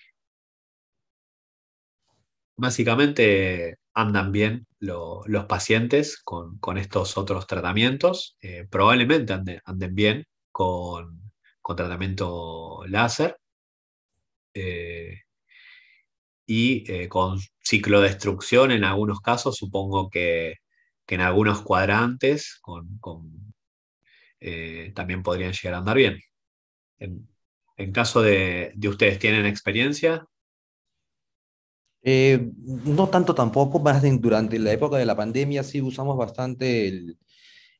Speaker 3: básicamente andan bien los pacientes con, estos otros tratamientos. Eh, probablemente anden, bien con, tratamiento láser eh, y eh, con ciclodestrucción en algunos casos, supongo que, en algunos cuadrantes también podrían llegar a andar bien. En caso de, ustedes, ¿tienen experiencia?
Speaker 1: Eh, no tanto tampoco, más durante la época de la pandemia sí usamos bastante el,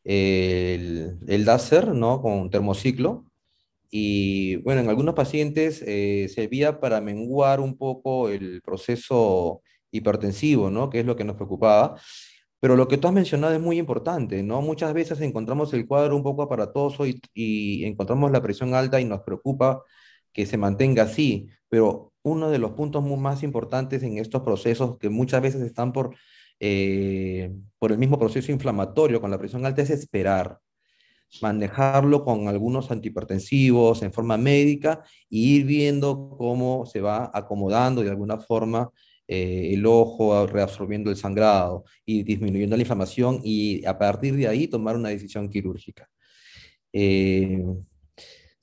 Speaker 1: el, ¿no? Con termociclo. Y bueno, en algunos pacientes eh, servía para menguar un poco el proceso hipertensivo, ¿no? Que es lo que nos preocupaba. Pero lo que tú has mencionado es muy importante, ¿no? Muchas veces encontramos el cuadro un poco aparatoso y, y encontramos la presión alta y nos preocupa que se mantenga así, pero uno de los puntos más importantes en estos procesos que muchas veces están por, eh, por el mismo proceso inflamatorio con la presión alta es esperar, manejarlo con algunos antihipertensivos en forma médica e ir viendo cómo se va acomodando de alguna forma eh, el ojo reabsorbiendo el sangrado y disminuyendo la inflamación y a partir de ahí tomar una decisión quirúrgica. Eh,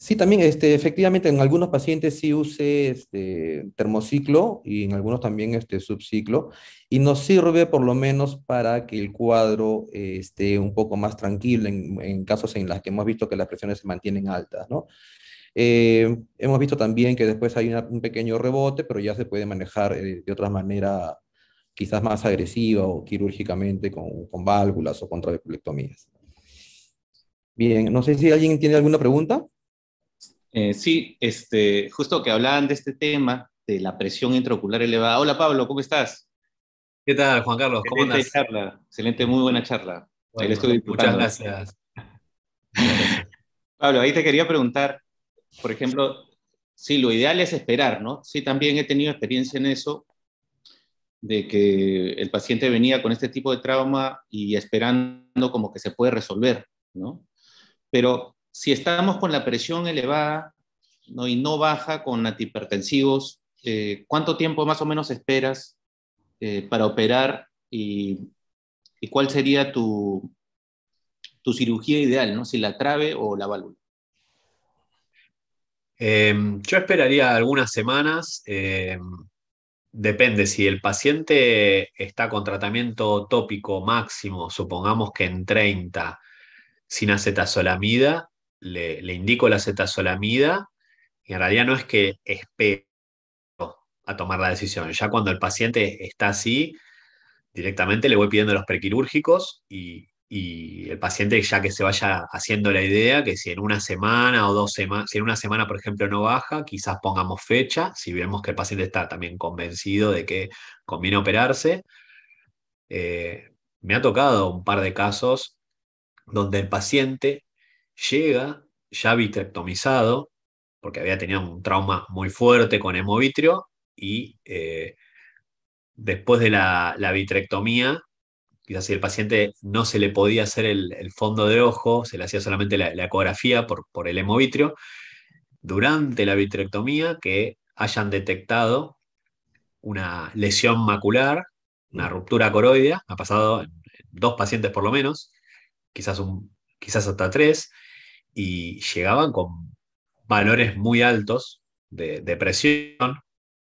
Speaker 1: Sí, también, este, efectivamente, en algunos pacientes sí use este, termociclo y en algunos también este subciclo, y nos sirve por lo menos para que el cuadro esté un poco más tranquilo en, en, casos en los que hemos visto que las presiones se mantienen altas, ¿no? Eh, hemos visto también que después hay un pequeño rebote, pero ya se puede manejar eh, de otra manera, quizás más agresiva o quirúrgicamente con, con válvulas o contra Bien, no sé si alguien tiene alguna pregunta.
Speaker 2: Eh, sí, este, justo que hablaban de este tema, de la presión intraocular elevada. Hola Pablo, ¿cómo estás?
Speaker 3: ¿Qué tal, Juan Carlos? ¿Cómo
Speaker 2: excelente charla, excelente, muy buena charla.
Speaker 3: muchas gracias.
Speaker 2: Pablo, ahí te quería preguntar, por ejemplo, sí, lo ideal es esperar, ¿no? Sí, también he tenido experiencia en eso, de que el paciente venía con este tipo de trauma y esperando como que se puede resolver, ¿no? Pero si estamos con la presión elevada y no baja con antihipertensivos, eh, ¿cuánto tiempo más o menos esperas eh, para operar y, cuál sería tu, tu cirugía ideal, ¿no? si la trave o la válvula?
Speaker 3: Em, yo esperaría algunas semanas. Em, depende, si el paciente está con tratamiento tópico máximo, supongamos que en 30, sin acetazolamida, le, indico la acetazolamida y en realidad no es que espero a tomar la decisión. Ya cuando el paciente está así, directamente le voy pidiendo los prequirúrgicos y, y el paciente ya que se vaya haciendo la idea que si en una semana o dos semanas, si en una semana, por ejemplo, no baja, quizás pongamos fecha, si vemos que el paciente está también convencido de que conviene operarse. Eh, me ha tocado un par de casos donde el paciente llega ya vitrectomizado, porque había tenido un trauma muy fuerte con hemovitrio, y eh, después de la, vitrectomía, quizás si el paciente no se le podía hacer el, fondo de ojo, se le hacía solamente la, ecografía por, por, el hemovitrio, durante la vitrectomía que hayan detectado una lesión macular, una ruptura coroidea, ha pasado en dos pacientes por lo menos, quizás, un, quizás hasta tres, y llegaban con valores muy altos de, presión,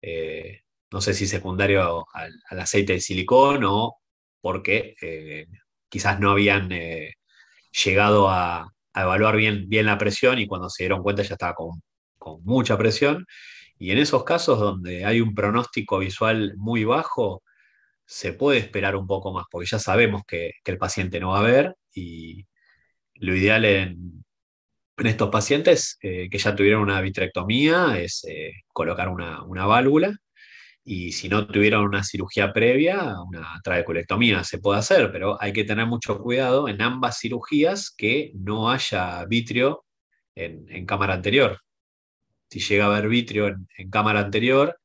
Speaker 3: eh, no sé si secundario al, aceite de silicón o porque eh, quizás no habían eh, llegado a, evaluar bien, bien la presión y cuando se dieron cuenta ya estaba con, mucha presión. Y en esos casos donde hay un pronóstico visual muy bajo, se puede esperar un poco más, porque ya sabemos que, que el paciente no va a ver y lo ideal en, en estos pacientes eh, que ya tuvieron una vitrectomía es colocar una, válvula y si no tuvieron una cirugía previa, una trabeculectomía se puede hacer, pero hay que tener mucho cuidado en ambas cirugías que no haya vitrio en, cámara anterior. Si llega a haber vitrio en, cámara anterior,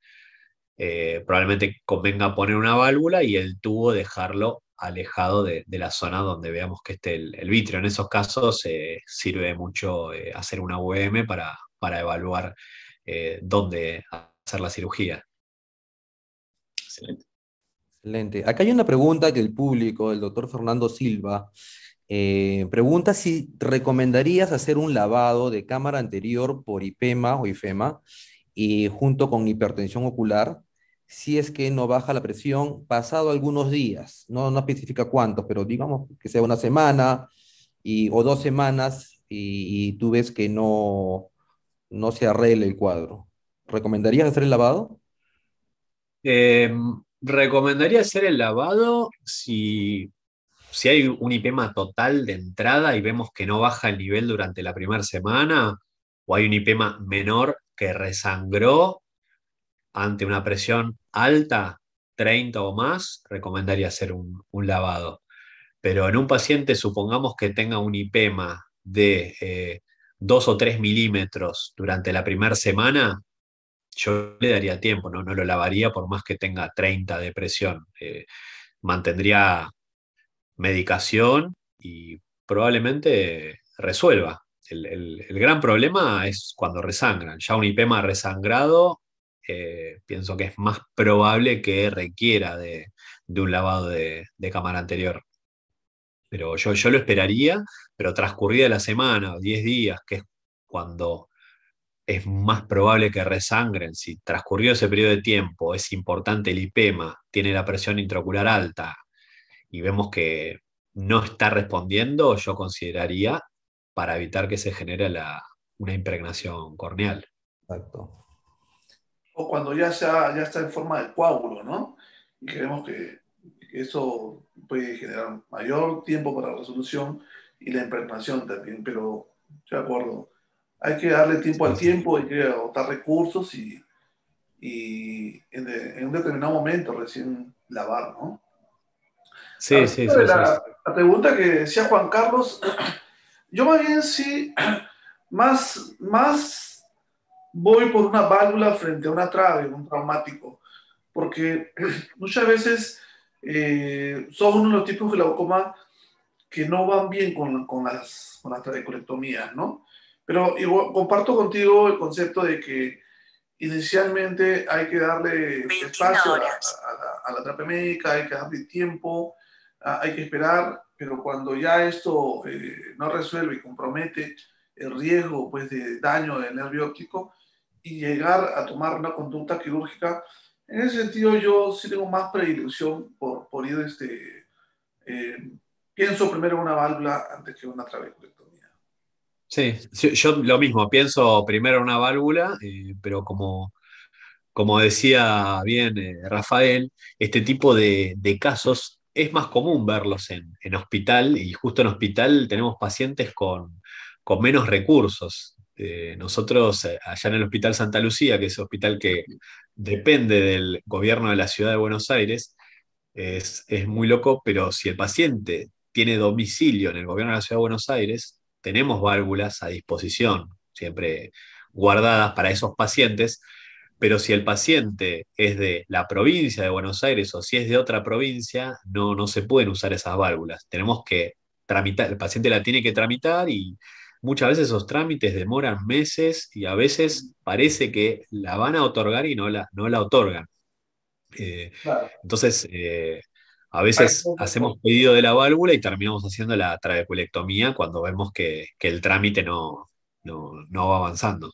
Speaker 3: eh, probablemente convenga poner una válvula y el tubo dejarlo alejado de, la zona donde veamos que esté el, vitrio. En esos casos eh, sirve mucho eh, hacer una UM para, evaluar dónde hacer la cirugía.
Speaker 1: Excelente. Excelente. Acá hay una pregunta que el público, el doctor Fernando Silva, pregunta si recomendarías hacer un lavado de cámara anterior por IPEMA o IFEMA y junto con hipertensión ocular si es que no baja la presión pasado algunos días, no, no especifica cuántos, pero digamos que sea una semana y, o dos semanas y, tú ves que no, no se arregle el cuadro. ¿Recomendarías hacer el lavado?
Speaker 3: Em, recomendaría hacer el lavado si, si hay un IPEMA total de entrada y vemos que no baja el nivel durante la primera semana, o hay un IPEMA menor que resangró ante una presión alta, 30 o más, recomendaría hacer un, lavado. Pero en un paciente, supongamos que tenga un IPEMA de 2 eh, o 3 milímetros durante la primera semana, yo le daría tiempo, no, no lo lavaría por más que tenga 30 de presión. Eh, mantendría medicación y probablemente resuelva. El, el, gran problema es cuando resangran. Ya un IPEMA resangrado eh, pienso que es más probable que requiera de, un lavado de, cámara anterior. Pero yo, yo lo esperaría, pero transcurrida la semana, 10 días, que es cuando es más probable que resangren. Si transcurrió ese periodo de tiempo, es importante el IPEMA, tiene la presión intraocular alta y vemos que no está respondiendo, yo consideraría para evitar que se genere una impregnación corneal. Exacto.
Speaker 4: O cuando ya, ya está en forma de coágulo, ¿no? Y creemos que, que eso puede generar mayor tiempo para la resolución y la impregnación también, pero de acuerdo hay que darle tiempo al tiempo, hay que agotar recursos y, y en, un determinado momento recién lavar, ¿no?
Speaker 3: Sí, sí, sí,
Speaker 4: la, pregunta que decía Juan Carlos, yo más bien sí, más, más voy por una válvula frente a una trave, un traumático, porque muchas veces eh, son uno de los tipos de glaucoma que no van bien con, con las, con las trabeculectomías, ¿no? Pero comparto contigo el concepto de que inicialmente hay que darle espacio a, la, a, médica, hay que darle tiempo, hay que esperar, pero cuando ya esto eh, no resuelve y compromete el riesgo pues, de daño del nervio óptico y llegar a tomar una conducta quirúrgica, en ese sentido yo sí tengo más predilección por, por ir, este, eh, pienso primero en una válvula antes que una trabeculectomía.
Speaker 3: Sí, yo lo mismo, pienso primero en una válvula, eh, pero como, como decía bien eh, Rafael, este tipo de, casos es más común verlos en, hospital y justo en hospital tenemos pacientes con, menos recursos. Eh, nosotros allá en el Hospital Santa Lucía, que es el hospital que depende del gobierno de la ciudad de Buenos Aires, es, es muy loco, pero si el paciente tiene domicilio en el gobierno de la ciudad de Buenos Aires, tenemos válvulas a disposición, siempre guardadas para esos pacientes, pero si el paciente es de la provincia de Buenos Aires o si es de otra provincia, no, no se pueden usar esas válvulas. Tenemos que tramitar, el paciente la tiene que tramitar y muchas veces esos trámites demoran meses y a veces parece que la van a otorgar y no la, no la otorgan. Eh, entonces, eh, a veces hacemos pedido de la válvula y terminamos haciendo la trabeculectomía cuando vemos que, el trámite no, va avanzando.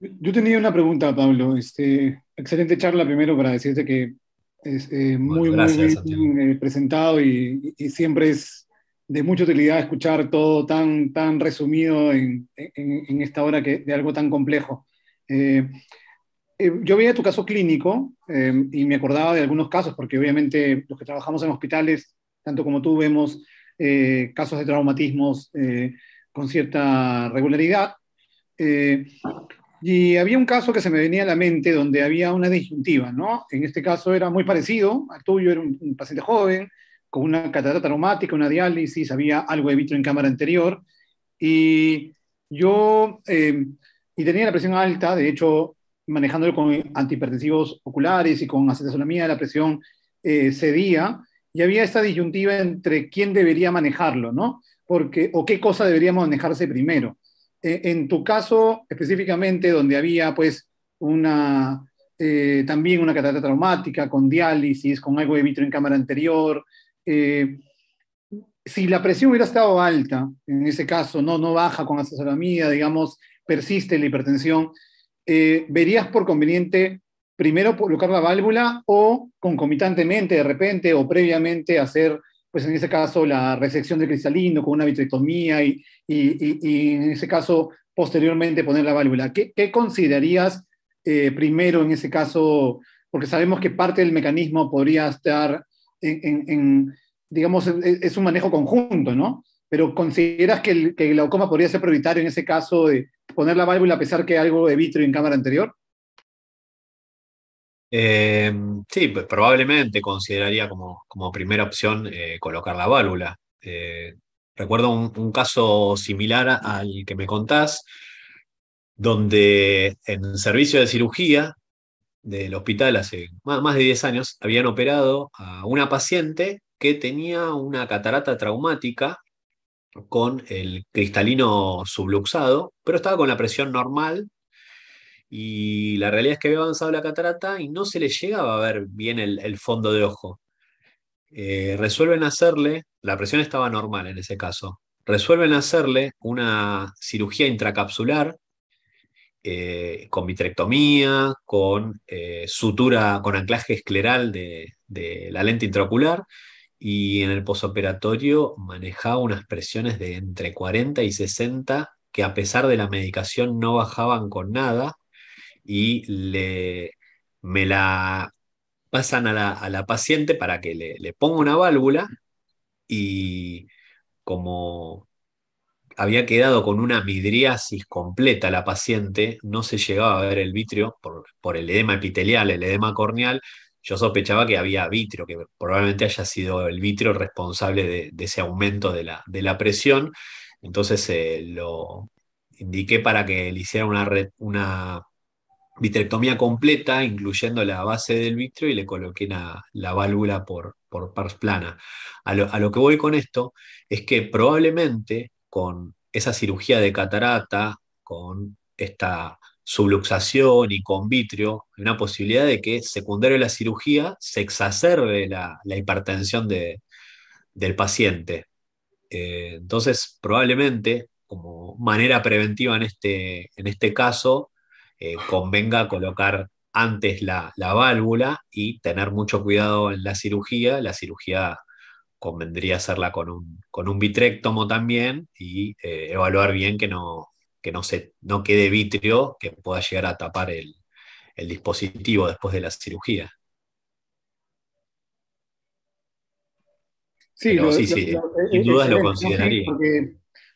Speaker 5: Yo tenía una pregunta, Pablo. Este, excelente charla primero para decirte que es eh, muy, muy bien eh, presentado y, siempre es de mucha utilidad escuchar todo tan, tan resumido en, esta hora que, de algo tan complejo. Eh, eh, yo veía tu caso clínico em, y me acordaba de algunos casos, porque obviamente los que trabajamos en hospitales, tanto como tú, vemos eh, casos de traumatismos eh, con cierta regularidad. y había un caso que se me venía a la mente donde había una disyuntiva, ¿no? En este caso era muy parecido al tuyo, era un, paciente joven, con una catarata traumática, una diálisis, había algo de vitro en cámara anterior, y yo, em, y tenía la presión alta, de hecho, manejándolo con antihipertensivos oculares y con acetazolamida, la presión eh, cedía, y había esta disyuntiva entre quién debería manejarlo, ¿no? Porque, o qué cosa debería manejarse primero. E, en tu caso, específicamente, donde había, pues, una, eh, también una catarata traumática, con diálisis, con algo de vitro en cámara anterior, eh, si la presión hubiera estado alta, en ese caso, no, no baja con acetazolamida, digamos, persiste la hipertensión, eh, ¿verías por conveniente primero colocar la válvula o concomitantemente de repente o previamente hacer, pues en ese caso, la resección del cristalino con una vitrectomía y, en ese caso posteriormente poner la válvula? ¿Qué, considerarías eh, primero en ese caso? Porque sabemos que parte del mecanismo podría estar en, digamos, es un manejo conjunto, ¿no? Pero ¿consideras que el, glaucoma podría ser prioritario en ese caso de poner la válvula a pesar que algo de vitrio en cámara anterior?
Speaker 3: Eh, sí, pues probablemente consideraría como, como primera opción eh, colocar la válvula. Eh, recuerdo un, caso similar al que me contás, donde en servicio de cirugía del hospital hace más de 10 años habían operado a una paciente que tenía una catarata traumática con el cristalino subluxado, pero estaba con la presión normal y la realidad es que había avanzado la catarata y no se le llegaba a ver bien el, fondo de ojo. Eh, resuelven hacerle, la presión estaba normal en ese caso, resuelven hacerle una cirugía intracapsular eh, con vitrectomía, con eh, sutura, con anclaje escleral de, la lente intraocular, y en el posoperatorio manejaba unas presiones de entre 40 y 60 que a pesar de la medicación no bajaban con nada y le, me la pasan a la, paciente para que le, le ponga una válvula y como había quedado con una midriasis completa la paciente, no se llegaba a ver el vitrio por, el edema epitelial, el edema corneal. Yo sospechaba que había vitrio, que probablemente haya sido el vitrio responsable de, ese aumento de la, de la presión. Entonces eh, lo indiqué para que le hiciera una, una vitrectomía completa, incluyendo la base del vitrio, y le coloqué la, válvula por, por pars plana. A lo, a lo, que voy con esto es que probablemente con esa cirugía de catarata, con esta subluxación y con vitrio, hay una posibilidad de que secundario a la cirugía se exacerbe la, hipertensión del paciente. Eh, entonces, probablemente, como manera preventiva en este, en este caso, eh, convenga colocar antes la, la, válvula y tener mucho cuidado en la cirugía. La cirugía convendría hacerla con un, con un también y eh, evaluar bien que no, que no, se, no quede vitrio que pueda llegar a tapar el, dispositivo después de la cirugía.
Speaker 5: Sí, sí, sí, sin duda lo consideraría.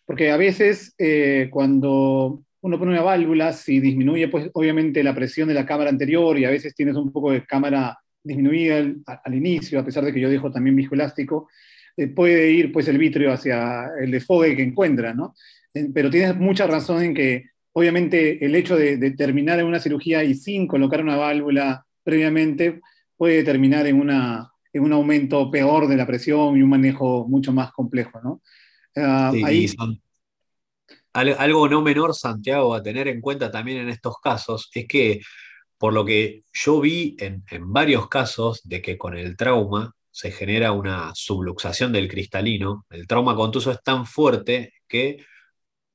Speaker 5: Porque, a veces eh, cuando uno pone una válvula, si disminuye, pues obviamente la presión de la cámara anterior y a veces tienes un poco de cámara disminuida al, inicio, a pesar de que yo dejo también viscoelástico, eh, puede ir pues el vitrio hacia el desfogue que encuentra, ¿no? Eh, pero tienes mucha razón en que obviamente el hecho de, terminar en una cirugía y sin colocar una válvula previamente puede terminar en, una, en un aumento peor de la presión y un manejo mucho más complejo, ¿no?
Speaker 3: Ah, ahí... algo no menor, Santiago, a tener en cuenta también en estos casos es que por lo que yo vi en, varios casos de que con el trauma se genera una subluxación del cristalino, el trauma contuso es tan fuerte que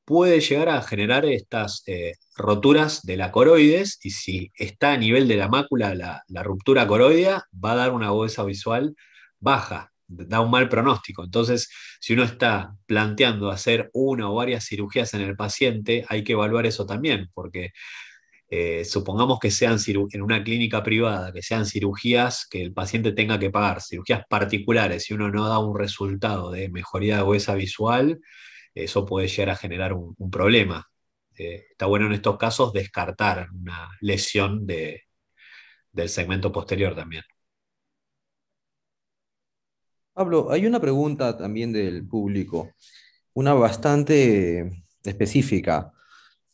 Speaker 3: puede llegar a generar estas eh, roturas de la coroides y si está a nivel de la mácula la, ruptura coroidea va a dar una agudeza visual baja, da un mal pronóstico. Entonces, si uno está planteando hacer una o varias cirugías en el paciente, hay que evaluar eso también, porque eh, supongamos que sean en una clínica privada, que sean cirugías que el paciente tenga que pagar, cirugías particulares, si uno no da un resultado de mejoría de huesa visual, eso puede llegar a generar un, problema. Eh, está bueno en estos casos descartar una lesión del segmento posterior también.
Speaker 1: Pablo, hay una pregunta también del público, una bastante específica.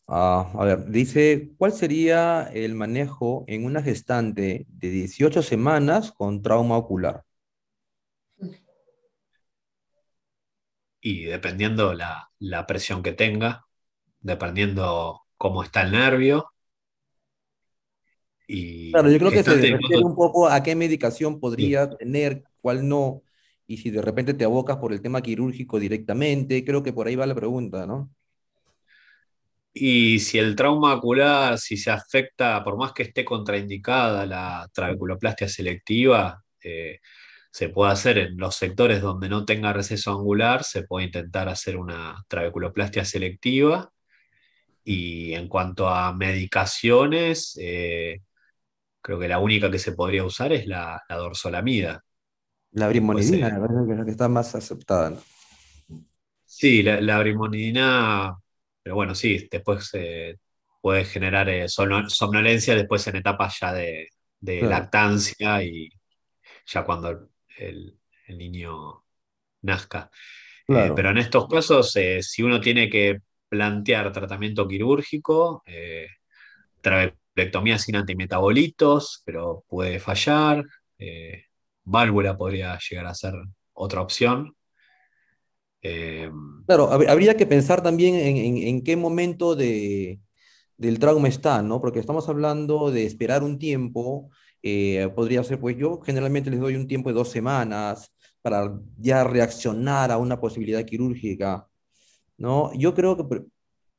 Speaker 1: Ah, a ver, dice, ¿cuál sería el manejo en una gestante de 18 semanas con trauma ocular?
Speaker 3: Y dependiendo la, la presión que tenga, dependiendo cómo está el nervio.
Speaker 1: Y claro, yo creo que se refiere un poco a qué medicación podría tener, cuál no, y si de repente te abocas por el tema quirúrgico directamente, creo que por ahí va la pregunta, ¿no?
Speaker 3: Y si el trauma ocular, si se afecta, por más que esté contraindicada la trabeculoplastia selectiva, eh, se puede hacer en los sectores donde no tenga receso angular, se puede intentar hacer una trabeculoplastia selectiva. Y en cuanto a medicaciones, eh, creo que la única que se podría usar es la, dorsolamida.
Speaker 1: La brimonidina, que es la que está más aceptada.
Speaker 3: Sí, la, la brimonidina pero bueno, sí, después eh, puede generar eh, somnolencia después en etapas ya de, lactancia y ya cuando el, niño nazca. Eh, pero en estos casos, si uno tiene que plantear tratamiento quirúrgico, trabeculectomía sin antimetabolitos, pero puede fallar, válvula podría llegar a ser otra opción.
Speaker 1: Eh, claro, habría que pensar también en, qué momento de, del trauma está, ¿no? Porque estamos hablando de esperar un tiempo, eh, podría ser, pues yo generalmente les doy un tiempo de dos semanas para ya reaccionar a una posibilidad quirúrgica. ¿no? Yo creo que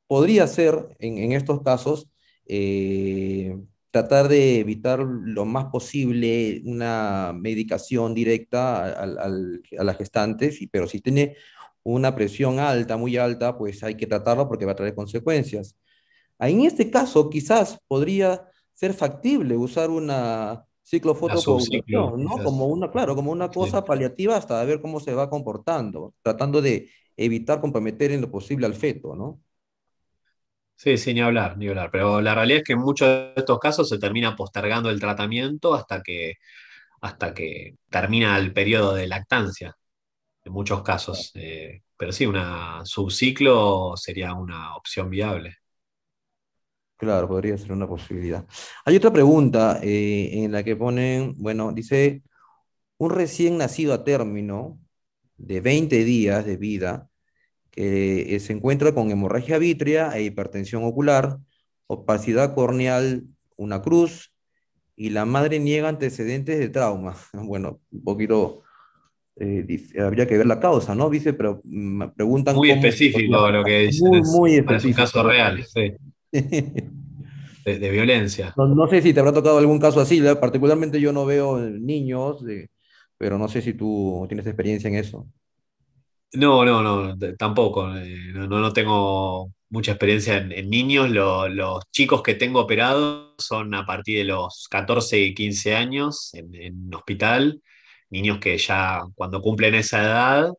Speaker 1: podría ser, en, estos casos, eh, tratar de evitar lo más posible una medicación directa a las gestantes, pero si tiene una presión alta, muy alta, pues hay que tratarlo porque va a traer consecuencias. En este caso, quizás podría ser factible usar una ciclofotocoagulación, ¿no? Como una, claro, como una cosa paliativa hasta ver cómo se va comportando, tratando de evitar comprometer en lo posible al feto, ¿no?
Speaker 3: Sí, sí, ni hablar, ni hablar. Pero la realidad es que en muchos de estos casos se termina postergando el tratamiento hasta que, hasta que termina el periodo de lactancia, en muchos casos. Eh, pero sí, una subciclo sería una opción viable.
Speaker 1: Claro, podría ser una posibilidad. Hay otra pregunta eh, en la que ponen, bueno, dice, un recién nacido a término de 20 días de vida que eh, se encuentra con hemorragia vítrea e hipertensión ocular, opacidad corneal, una cruz, y la madre niega antecedentes de trauma. Bueno, un poquito eh, habría que ver la causa, ¿no? Dice, pero me mm, preguntan.
Speaker 3: Muy específico lo que dice.
Speaker 1: Muy, muy específico.
Speaker 3: Es un caso real, sí. de, violencia.
Speaker 1: No, sé si te habrá tocado algún caso así, particularmente yo no veo niños, pero no sé si tú tienes experiencia en eso.
Speaker 3: No, no, no, tampoco. Eh, no, no, tengo mucha experiencia en, niños. los chicos que tengo operados son a partir de los 14 y 15 años en, en hospital. Niños que ya cuando cumplen esa edad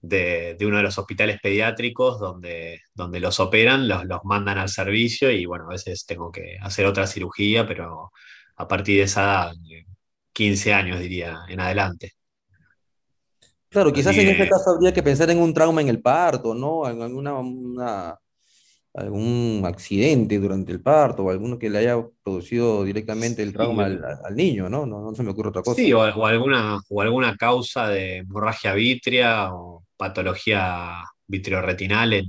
Speaker 3: de, uno de los hospitales pediátricos donde, donde los operan, los, los mandan al servicio y bueno, a veces tengo que hacer otra cirugía, pero a partir de esa edad, 15 años diría, en adelante.
Speaker 1: Claro, quizás en este caso habría que pensar en un trauma en el parto, ¿no? Alguna, algún accidente durante el parto o alguno que le haya producido directamente el trauma al, niño, ¿no? ¿no? se me ocurre otra cosa.
Speaker 3: Sí, o, alguna, o alguna causa de hemorragia vítrea o patología vitreoretinal en,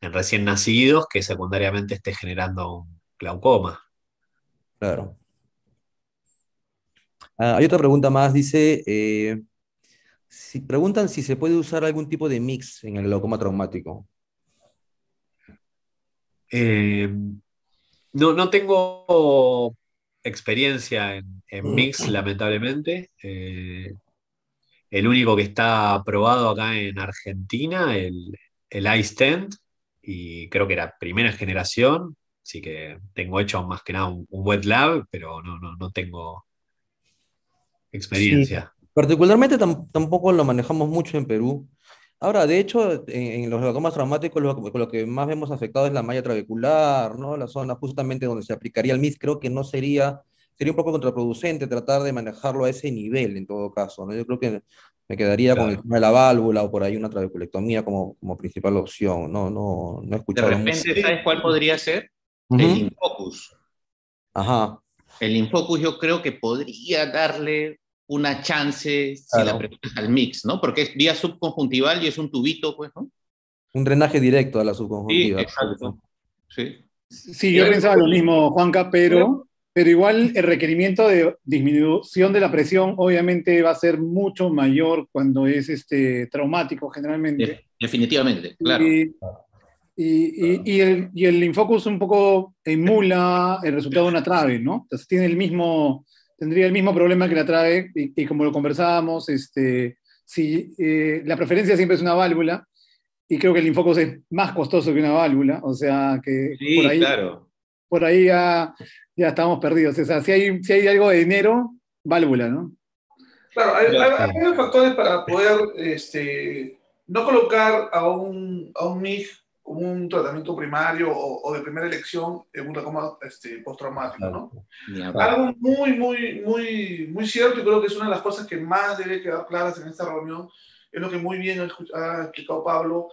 Speaker 3: en recién nacidos que secundariamente esté generando un glaucoma.
Speaker 1: Claro. Ah, hay otra pregunta más, dice, eh, si, preguntan si se puede usar algún tipo de mix en el glaucoma traumático.
Speaker 3: Eh, no, no tengo experiencia en, mix, lamentablemente. Eh, el único que está aprobado acá en Argentina, el, el iStent, y creo que era primera generación, así que tengo hecho más que nada un, wet lab, pero no, no, no tengo experiencia.
Speaker 1: Particularmente tampoco lo manejamos mucho en Perú. Ahora, de hecho, en, los glaucomas traumáticos lo, que más vemos afectado es la malla trabecular, ¿no? La zona justamente donde se aplicaría el MIS, creo que no sería, sería un poco contraproducente tratar de manejarlo a ese nivel en todo caso, ¿no? Yo creo que me quedaría con el tema de la válvula o por ahí una trabeculectomía como, como principal opción, no, no, no he escuchado.
Speaker 2: De repente, ¿sabes cuál podría ser? El Infocus.
Speaker 1: Ajá.
Speaker 2: El Infocus yo creo que podría darle una chance si la pregunta al mix, ¿no? Porque es vía subconjuntival y es un tubito, pues, ¿no?
Speaker 1: Un drenaje directo a la subconjuntiva.
Speaker 2: Sí, exacto. Sí.
Speaker 5: Sí, yo pensaba lo mismo, Juanca, pero, pero igual el requerimiento de disminución de la presión obviamente va a ser mucho mayor cuando es este, traumático generalmente.
Speaker 2: Definitivamente, claro.
Speaker 5: Y, y, el, y el Infocus un poco emula el resultado de una trave, ¿no? Entonces tiene el mismo, tendría el mismo problema que la trae, y, como lo conversábamos, este, si, eh, la preferencia siempre es una válvula, y creo que el Infocus es más costoso que una válvula, o sea que
Speaker 2: por ahí, claro.
Speaker 5: por ahí ya, ya estamos perdidos. O sea, si hay, si hay algo de dinero, válvula, ¿no?
Speaker 4: Claro, hay, hay, factores para poder este, no colocar a un, a un MIG un tratamiento primario o, de primera elección en un glaucoma este, postraumático, ¿no? Algo muy, muy, muy, muy cierto y creo que es una de las cosas que más debe quedar claras en esta reunión, es lo que muy bien ha explicado Pablo,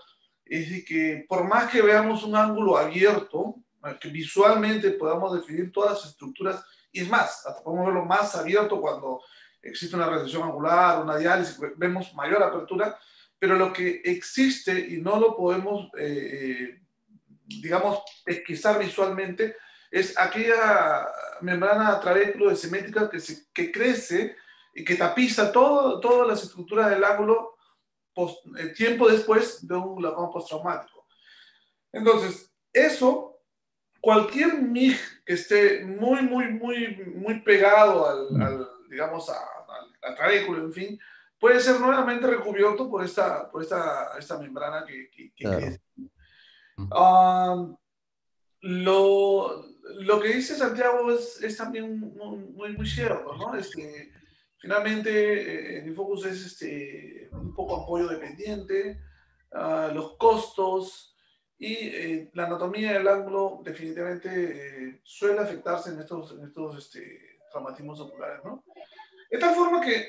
Speaker 4: es de que por más que veamos un ángulo abierto, que visualmente podamos definir todas las estructuras, y es más, hasta podemos verlo más abierto cuando existe una recesión angular, una diálisis, vemos mayor apertura, pero lo que existe y no lo podemos, eh, digamos, pesquisar visualmente es aquella membrana de simétrica que, se, que crece y que tapiza todo, todas las estructuras del ángulo post, eh, tiempo después de un glaucoma postraumático. Entonces, eso, cualquier MIG que esté muy, muy, muy, muy pegado al, digamos, al, al en fin, puede ser nuevamente recubierto por esta, por esta, esta membrana que, que, lo, lo, que dice Santiago es, es también muy, muy, cierto, ¿no? Este, finalmente, eh, Infocus es este, un poco apoyo dependiente, uh, los costos y eh, la anatomía del ángulo definitivamente eh, suele afectarse en estos, en estos este, traumatismos oculares, ¿no? De tal forma que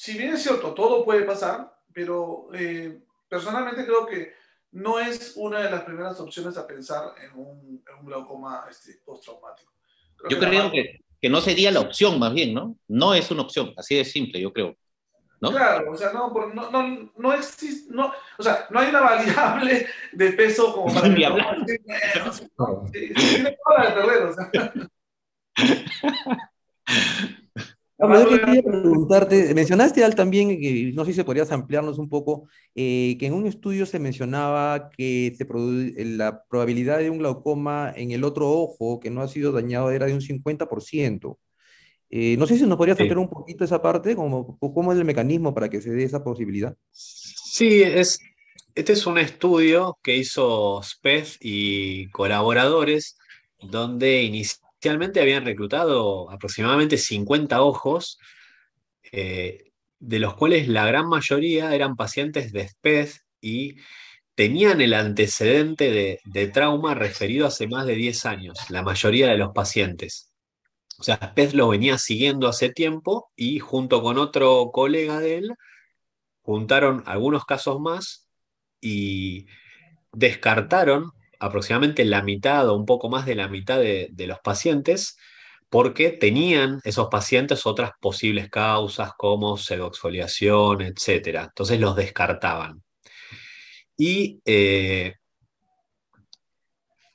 Speaker 4: si bien es cierto, todo puede pasar, pero eh, personalmente creo que no es una de las primeras opciones a pensar en un, glaucoma este, postraumático.
Speaker 2: yo creo que, que, no sería la opción, más bien, ¿no? No es una opción, así de simple, yo creo. ¿no?
Speaker 4: Claro, o sea, no, no, no, no existe, no, o sea, no hay una variable de peso como para... Ni hablar. tiene toda la de perder, o sea.
Speaker 1: yo quería preguntarte, mencionaste Al también, no sé si podrías ampliarnos un poco, eh, que en un estudio se mencionaba que se la probabilidad de un glaucoma en el otro ojo que no ha sido dañado era de un 50%. Eh, no sé si nos podrías ampliar un poquito esa parte, ¿Cómo, cómo es el mecanismo para que se dé esa posibilidad.
Speaker 3: Sí, es, este es un estudio que hizo SPEF y colaboradores, donde inicialmente Inicialmente habían reclutado aproximadamente 50 ojos, eh, de los cuales la gran mayoría eran pacientes de SPED y tenían el antecedente de, de, trauma referido hace más de 10 años, la mayoría de los pacientes. O sea, SPED lo venía siguiendo hace tiempo y junto con otro colega de él, juntaron algunos casos más y descartaron aproximadamente la mitad o un poco más de la mitad de, los pacientes porque tenían esos pacientes otras posibles causas como pseudoexfoliación, etc. Entonces los descartaban. Y eh,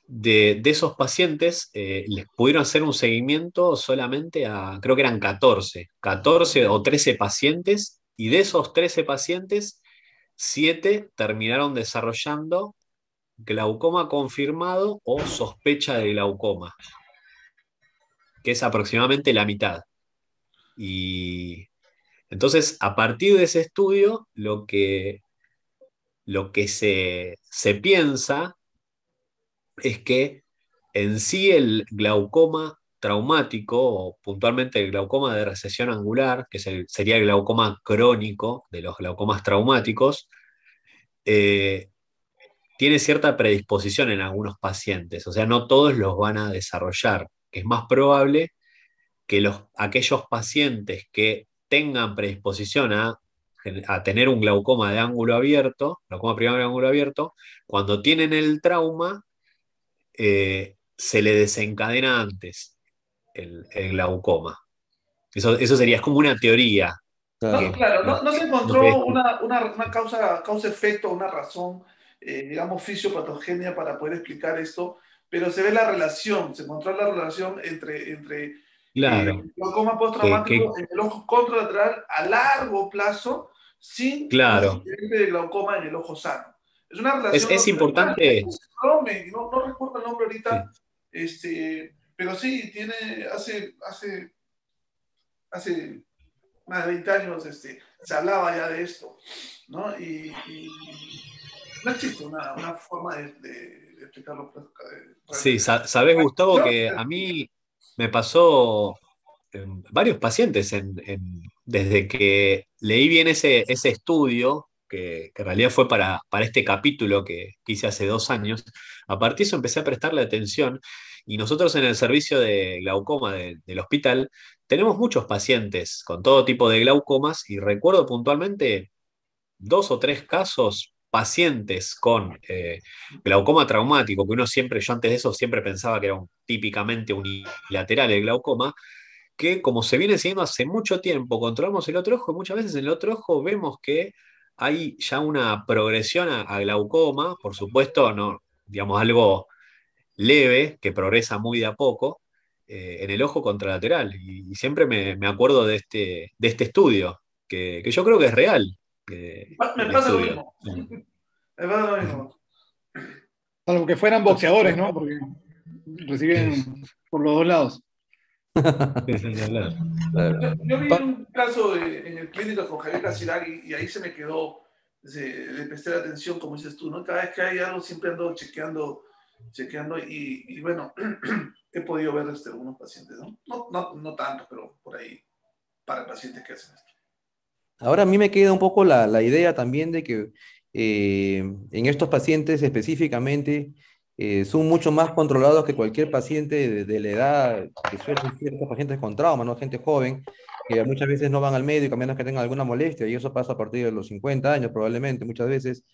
Speaker 3: de, esos pacientes eh, les pudieron hacer un seguimiento solamente a, creo que eran 14, 14 o 13 pacientes, y de esos 13 pacientes, 7 terminaron desarrollando glaucoma confirmado o sospecha de glaucoma, que es aproximadamente la mitad. Y entonces, a partir de ese estudio, lo que, lo que se, se piensa es que en sí el glaucoma traumático, o puntualmente el glaucoma de recesión angular, que sería el glaucoma crónico de los glaucomas traumáticos, eh, tiene cierta predisposición en algunos pacientes, o sea, no todos los van a desarrollar. Es más probable que los, aquellos pacientes que tengan predisposición a, a tener un glaucoma de ángulo abierto, glaucoma primario de ángulo abierto, cuando tienen el trauma, eh, se le desencadena antes el, glaucoma. Eso, eso, sería, es como una teoría.
Speaker 4: No, claro, no, se encontró una, una, una causa, causa-efecto, una razón eh, digamos, fisiopatogenia para poder explicar esto, pero se ve la relación, se encontró la relación entre, entre
Speaker 3: claro. eh,
Speaker 4: glaucoma postraumático en el ojo contralateral a largo plazo sin
Speaker 3: claro.
Speaker 4: de glaucoma en el ojo sano.
Speaker 3: Es una relación. Es, importante.
Speaker 4: No, no, recuerdo el nombre ahorita, este, pero sí, tiene, hace, hace, hace más de 20 años este, se hablaba ya de esto, ¿no? y no existe una, forma de, explicarlo. Pues,
Speaker 3: sí, sabes, Gustavo, que a mí me pasó varios pacientes desde que leí bien ese, ese estudio, que, en realidad fue para, para este capítulo que, hice hace dos años, a partir de eso empecé a prestarle atención y nosotros en el servicio de glaucoma del hospital tenemos muchos pacientes con todo tipo de glaucomas y recuerdo puntualmente dos o tres casos pacientes con eh, glaucoma traumático, que uno siempre, yo antes de eso siempre pensaba que era típicamente unilateral el glaucoma, que como se viene siguiendo hace mucho tiempo, controlamos el otro ojo, muchas veces en el otro ojo vemos que hay ya una progresión a, glaucoma, por supuesto, no, digamos, algo leve, que progresa muy de a poco, eh, en el ojo contralateral. Y, siempre me, acuerdo de este, de este estudio, que, que yo creo que es real,
Speaker 4: me pasa lo mismo. Me pasa lo mismo.
Speaker 5: Salvo que fueran boxeadores, ¿no? Porque reciben por los dos lados.
Speaker 4: Yo, vi un caso en el clínico con Javier Casiraghi y ahí se me quedó, le presté atención, como dices tú, ¿no? Cada vez que hay algo siempre ando chequeando, chequeando y, bueno, he podido ver este, algunos pacientes, ¿no? No, no, no tanto, pero por ahí, para pacientes que hacen esto.
Speaker 1: Ahora a mí me queda un poco la, la idea también de que eh, en estos pacientes específicamente eh, son mucho más controlados que cualquier paciente de, la edad que suelen ciertos pacientes con trauma, ¿no? Gente joven que muchas veces no van al médico a menos que tengan alguna molestia y eso pasa a partir de los 50 años probablemente, muchas veces.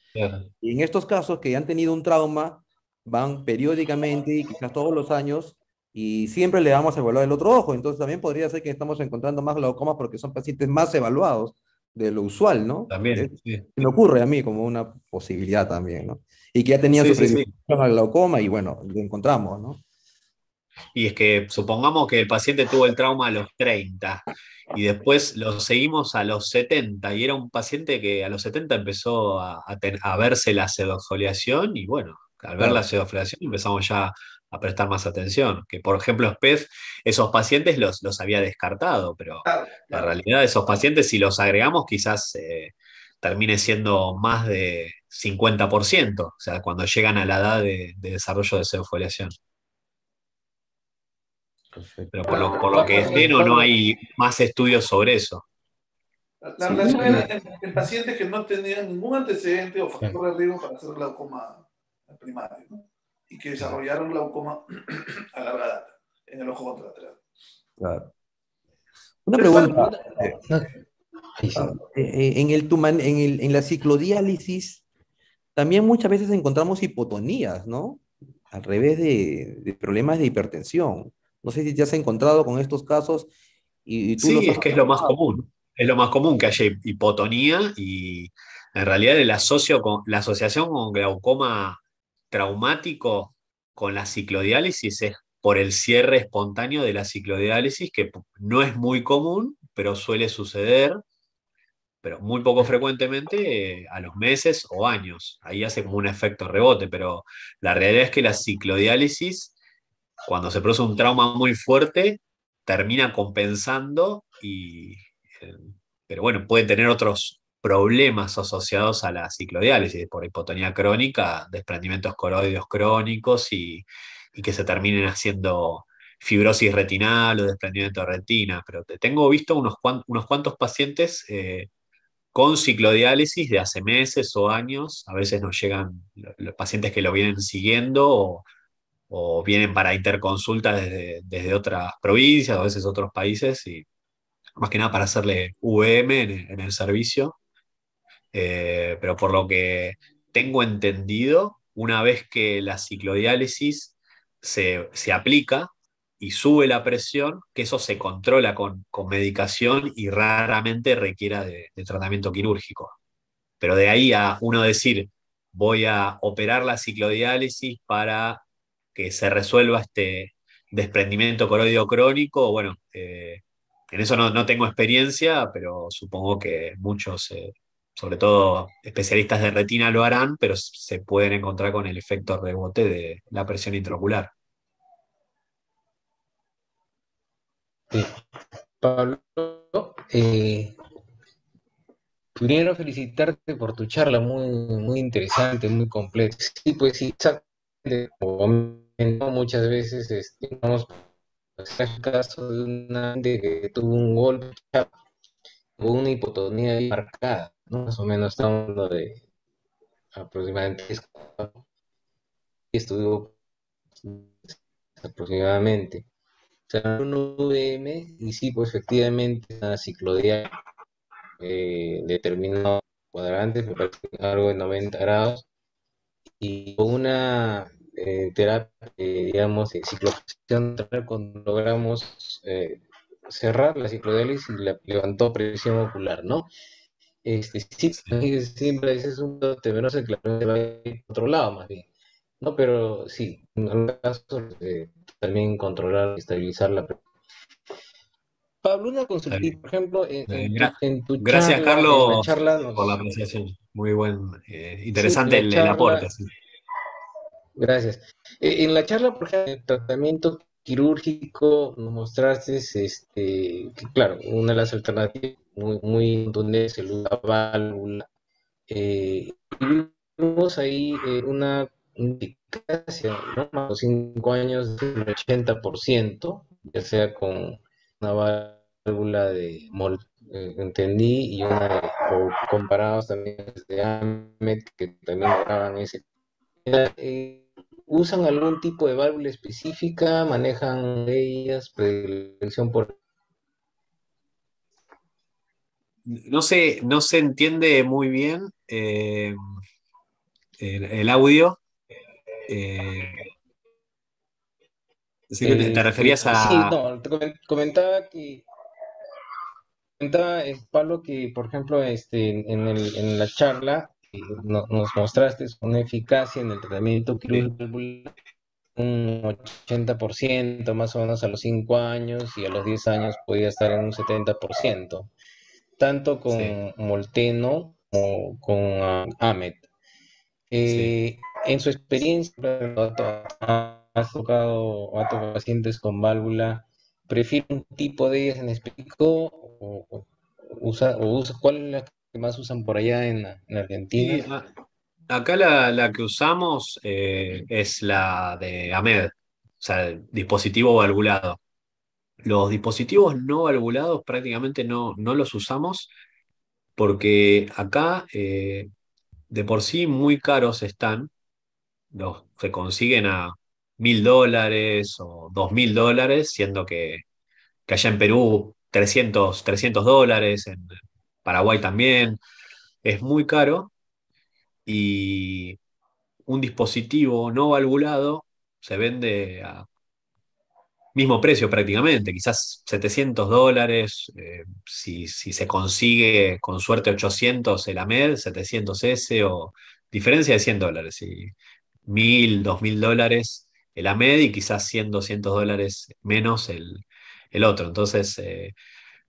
Speaker 1: Y en estos casos que han tenido un trauma, van periódicamente y quizás todos los años y siempre le vamos a evaluar el otro ojo. Entonces también podría ser que estamos encontrando más glaucomas porque son pacientes más evaluados de lo usual, ¿no?
Speaker 3: También.
Speaker 1: Me ocurre a mí como una posibilidad también, ¿no? Y que ya tenía su sí, al glaucoma y bueno, lo encontramos, ¿no?
Speaker 3: Y es que supongamos que el paciente tuvo el trauma a los 30 y después lo seguimos a los 70 y era un paciente que a los 70 empezó a, a, verse la sedofoliación y bueno, al ver la sedofoliación empezamos ya a prestar más atención. Que por ejemplo, SPED, esos pacientes los, los había descartado, pero la realidad de esos pacientes, si los agregamos, quizás eh, termine siendo más de 50%, o sea, cuando llegan a la edad de, desarrollo de pseudofoliación. Pero por lo, por lo que es no, no hay más estudios sobre eso.
Speaker 4: La, relación en, pacientes que no tenían ningún antecedente o factor de riesgo para hacer glaucoma primario, ¿no? Y que desarrollaron glaucoma a larga data en el ojo contralateral. Claro.
Speaker 1: Una pregunta. Ah, eh, en, el, en, el, en la ciclodiálisis también muchas veces encontramos hipotonías, ¿no? Al revés de, problemas de hipertensión. No sé si te has encontrado con estos casos. Y,
Speaker 3: tú sí, es que es lo más común. Es lo más común que haya hipotonía y en realidad el asocio con, la asociación con glaucoma traumático con la ciclodiálisis es por el cierre espontáneo de la ciclodiálisis, que no es muy común, pero suele suceder, pero muy poco frecuentemente a los meses o años. Ahí hace como un efecto rebote, pero la realidad es que la ciclodiálisis, cuando se produce un trauma muy fuerte, termina compensando y... Eh, pero bueno, puede tener otros, problemas asociados a la ciclodiálisis, por hipotonía crónica, desprendimientos coroides crónicos y, que se terminen haciendo fibrosis retinal o desprendimiento de retina. Pero tengo visto unos, unos cuantos pacientes eh, con ciclodiálisis de hace meses o años, a veces nos llegan los pacientes que lo vienen siguiendo o, vienen para interconsulta desde, desde, otras provincias, a veces otros países, y más que nada para hacerle VM en el servicio. Eh, pero por lo que tengo entendido, una vez que la ciclodiálisis se, aplica y sube la presión, que eso se controla con, medicación y raramente requiera de, tratamiento quirúrgico. Pero de ahí a uno decir, voy a operar la ciclodiálisis para que se resuelva este desprendimiento coroideo crónico, bueno, eh, en eso no, tengo experiencia, pero supongo que muchos eh, sobre todo especialistas de retina lo harán, pero se pueden encontrar con el efecto rebote de la presión intraocular.
Speaker 6: Pablo, eh, primero felicitarte por tu charla muy, muy interesante, muy completa. Sí, pues exactamente, muchas veces estimamos el caso de una que tuvo un golpe o una hipotonía marcada más o menos estamos hablando de aproximadamente estudió aproximadamente. O sea, un VM, y sí, pues efectivamente, una ciclodia eh, determinado cuadrante, me parece algo de 90 grados, y una eh, terapia, digamos, de ciclopresión, cuando logramos eh, cerrar la ciclodiálisis, levantó presión ocular, ¿no? Este, sí, siempre ese es un temeroso que claramente va a ir a otro lado más bien. No, pero sí, en algún caso eh, también controlar, estabilizar la Pablo, una consulta, por ejemplo, en,
Speaker 3: en, tu Gracias, Carlos, por la apreciación. Muy buen, eh, interesante el, aporte.
Speaker 6: Gracias. Eh, en la charla, por ejemplo, el tratamiento quirúrgico, nos mostraste, este, que claro, una de las alternativas muy, muy se la válvula. Eh, vimos ahí eh, una indicación, ¿no? Más de 5 años del 80%, ya sea con una válvula de MOL, eh, entendí, y una de, o comparados también de AMET, que también lograban ese. Eh, ¿Usan algún tipo de válvula específica? ¿Manejan ellas? ¿Predilección por
Speaker 3: no se, no se entiende muy bien eh, el, audio. Eh, te,
Speaker 6: eh,
Speaker 3: referías a.
Speaker 6: Sí, no, te comentaba que. Comentaba, Pablo, que por ejemplo, este, en, el, en la charla nos mostraste una eficacia en el tratamiento quirúrgico un 80% más o menos a los 5 años y a los 10 años podía estar en un 70% tanto con Molteno como con uh, Ahmed. Eh, en su experiencia, has tocado a tus pacientes con válvula, ¿prefiere un tipo de ellas en específico o, usa, o usa, cuál es la que más usan por allá en, Argentina?
Speaker 3: acá la, que usamos eh, es la de AMED, o sea, el dispositivo valvulado. Los dispositivos no valvulados prácticamente no, no los usamos porque acá eh, de por sí muy caros están, los, se consiguen a mil dólares o dos mil dólares, siendo que, que, allá en Perú 300, 300 dólares, en Paraguay también, es muy caro. Y un dispositivo no valvulado se vende a mismo precio prácticamente, quizás 700 dólares, eh, si, se consigue con suerte 800 el AMED, 700 S o diferencia de 100 dólares, y 1000, 2000 dólares el AMED y quizás 100, 200 dólares menos el, otro. Entonces, eh,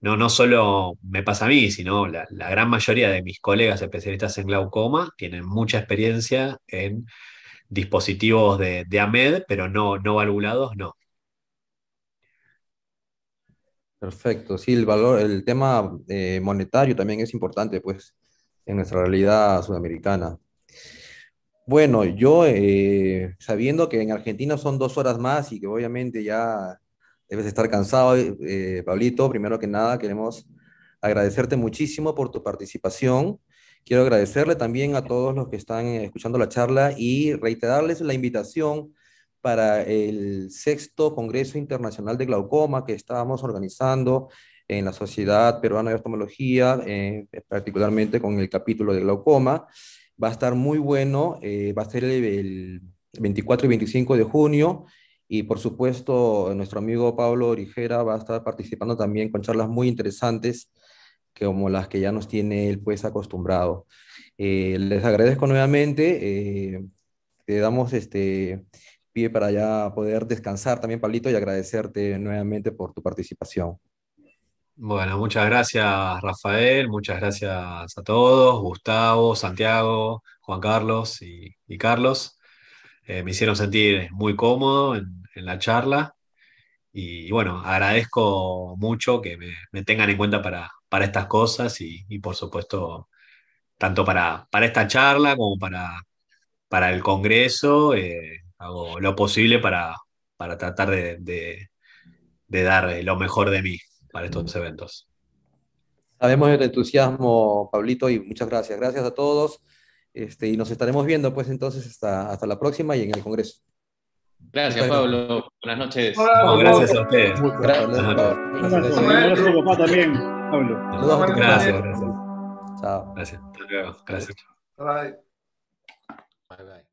Speaker 3: no, no solo me pasa a mí, sino la, gran mayoría de mis colegas especialistas en glaucoma tienen mucha experiencia en dispositivos de, de AMED, pero no, no valvulados, no.
Speaker 1: Perfecto, sí, el valor, el tema eh, monetario también es importante, pues, en nuestra realidad sudamericana. Bueno, yo eh, sabiendo que en Argentina son dos horas más y que obviamente ya debes estar cansado, eh, Pablito, primero que nada queremos agradecerte muchísimo por tu participación. Quiero agradecerle también a todos los que están escuchando la charla y reiterarles la invitación para el sexto Congreso Internacional de Glaucoma que estábamos organizando en la Sociedad Peruana de Oftalmología, eh, particularmente con el capítulo de glaucoma. Va a estar muy bueno, eh, va a ser el, 24 y 25 de junio y por supuesto nuestro amigo Pablo Origera va a estar participando también con charlas muy interesantes como las que ya nos tiene él pues acostumbrado. Eh, les agradezco nuevamente, te damos este, pie para ya poder descansar también, Pablito, y agradecerte nuevamente por tu participación.
Speaker 3: Bueno, muchas gracias, Rafael, muchas gracias a todos, Gustavo, Santiago, Juan Carlos y, Carlos. Eh, me hicieron sentir muy cómodo en, la charla y, bueno, agradezco mucho que me, tengan en cuenta para, para estas cosas y, por supuesto, tanto para, para esta charla como para, para el Congreso. Eh, hago lo posible para, tratar de, dar lo mejor de mí para estos eventos.
Speaker 1: Sabemos el entusiasmo, Pablito, y muchas gracias. Gracias a todos. Este, y nos estaremos viendo, pues entonces, hasta, hasta la próxima y en el Congreso.
Speaker 2: Gracias, Pablo. Buenas noches.
Speaker 3: gracias a ustedes.
Speaker 5: Gracias,
Speaker 3: a
Speaker 5: también,
Speaker 3: Pablo. Gracias, gracias.
Speaker 1: Chao.
Speaker 3: Gracias. Gracias.
Speaker 4: Bye.
Speaker 6: Bye, bye.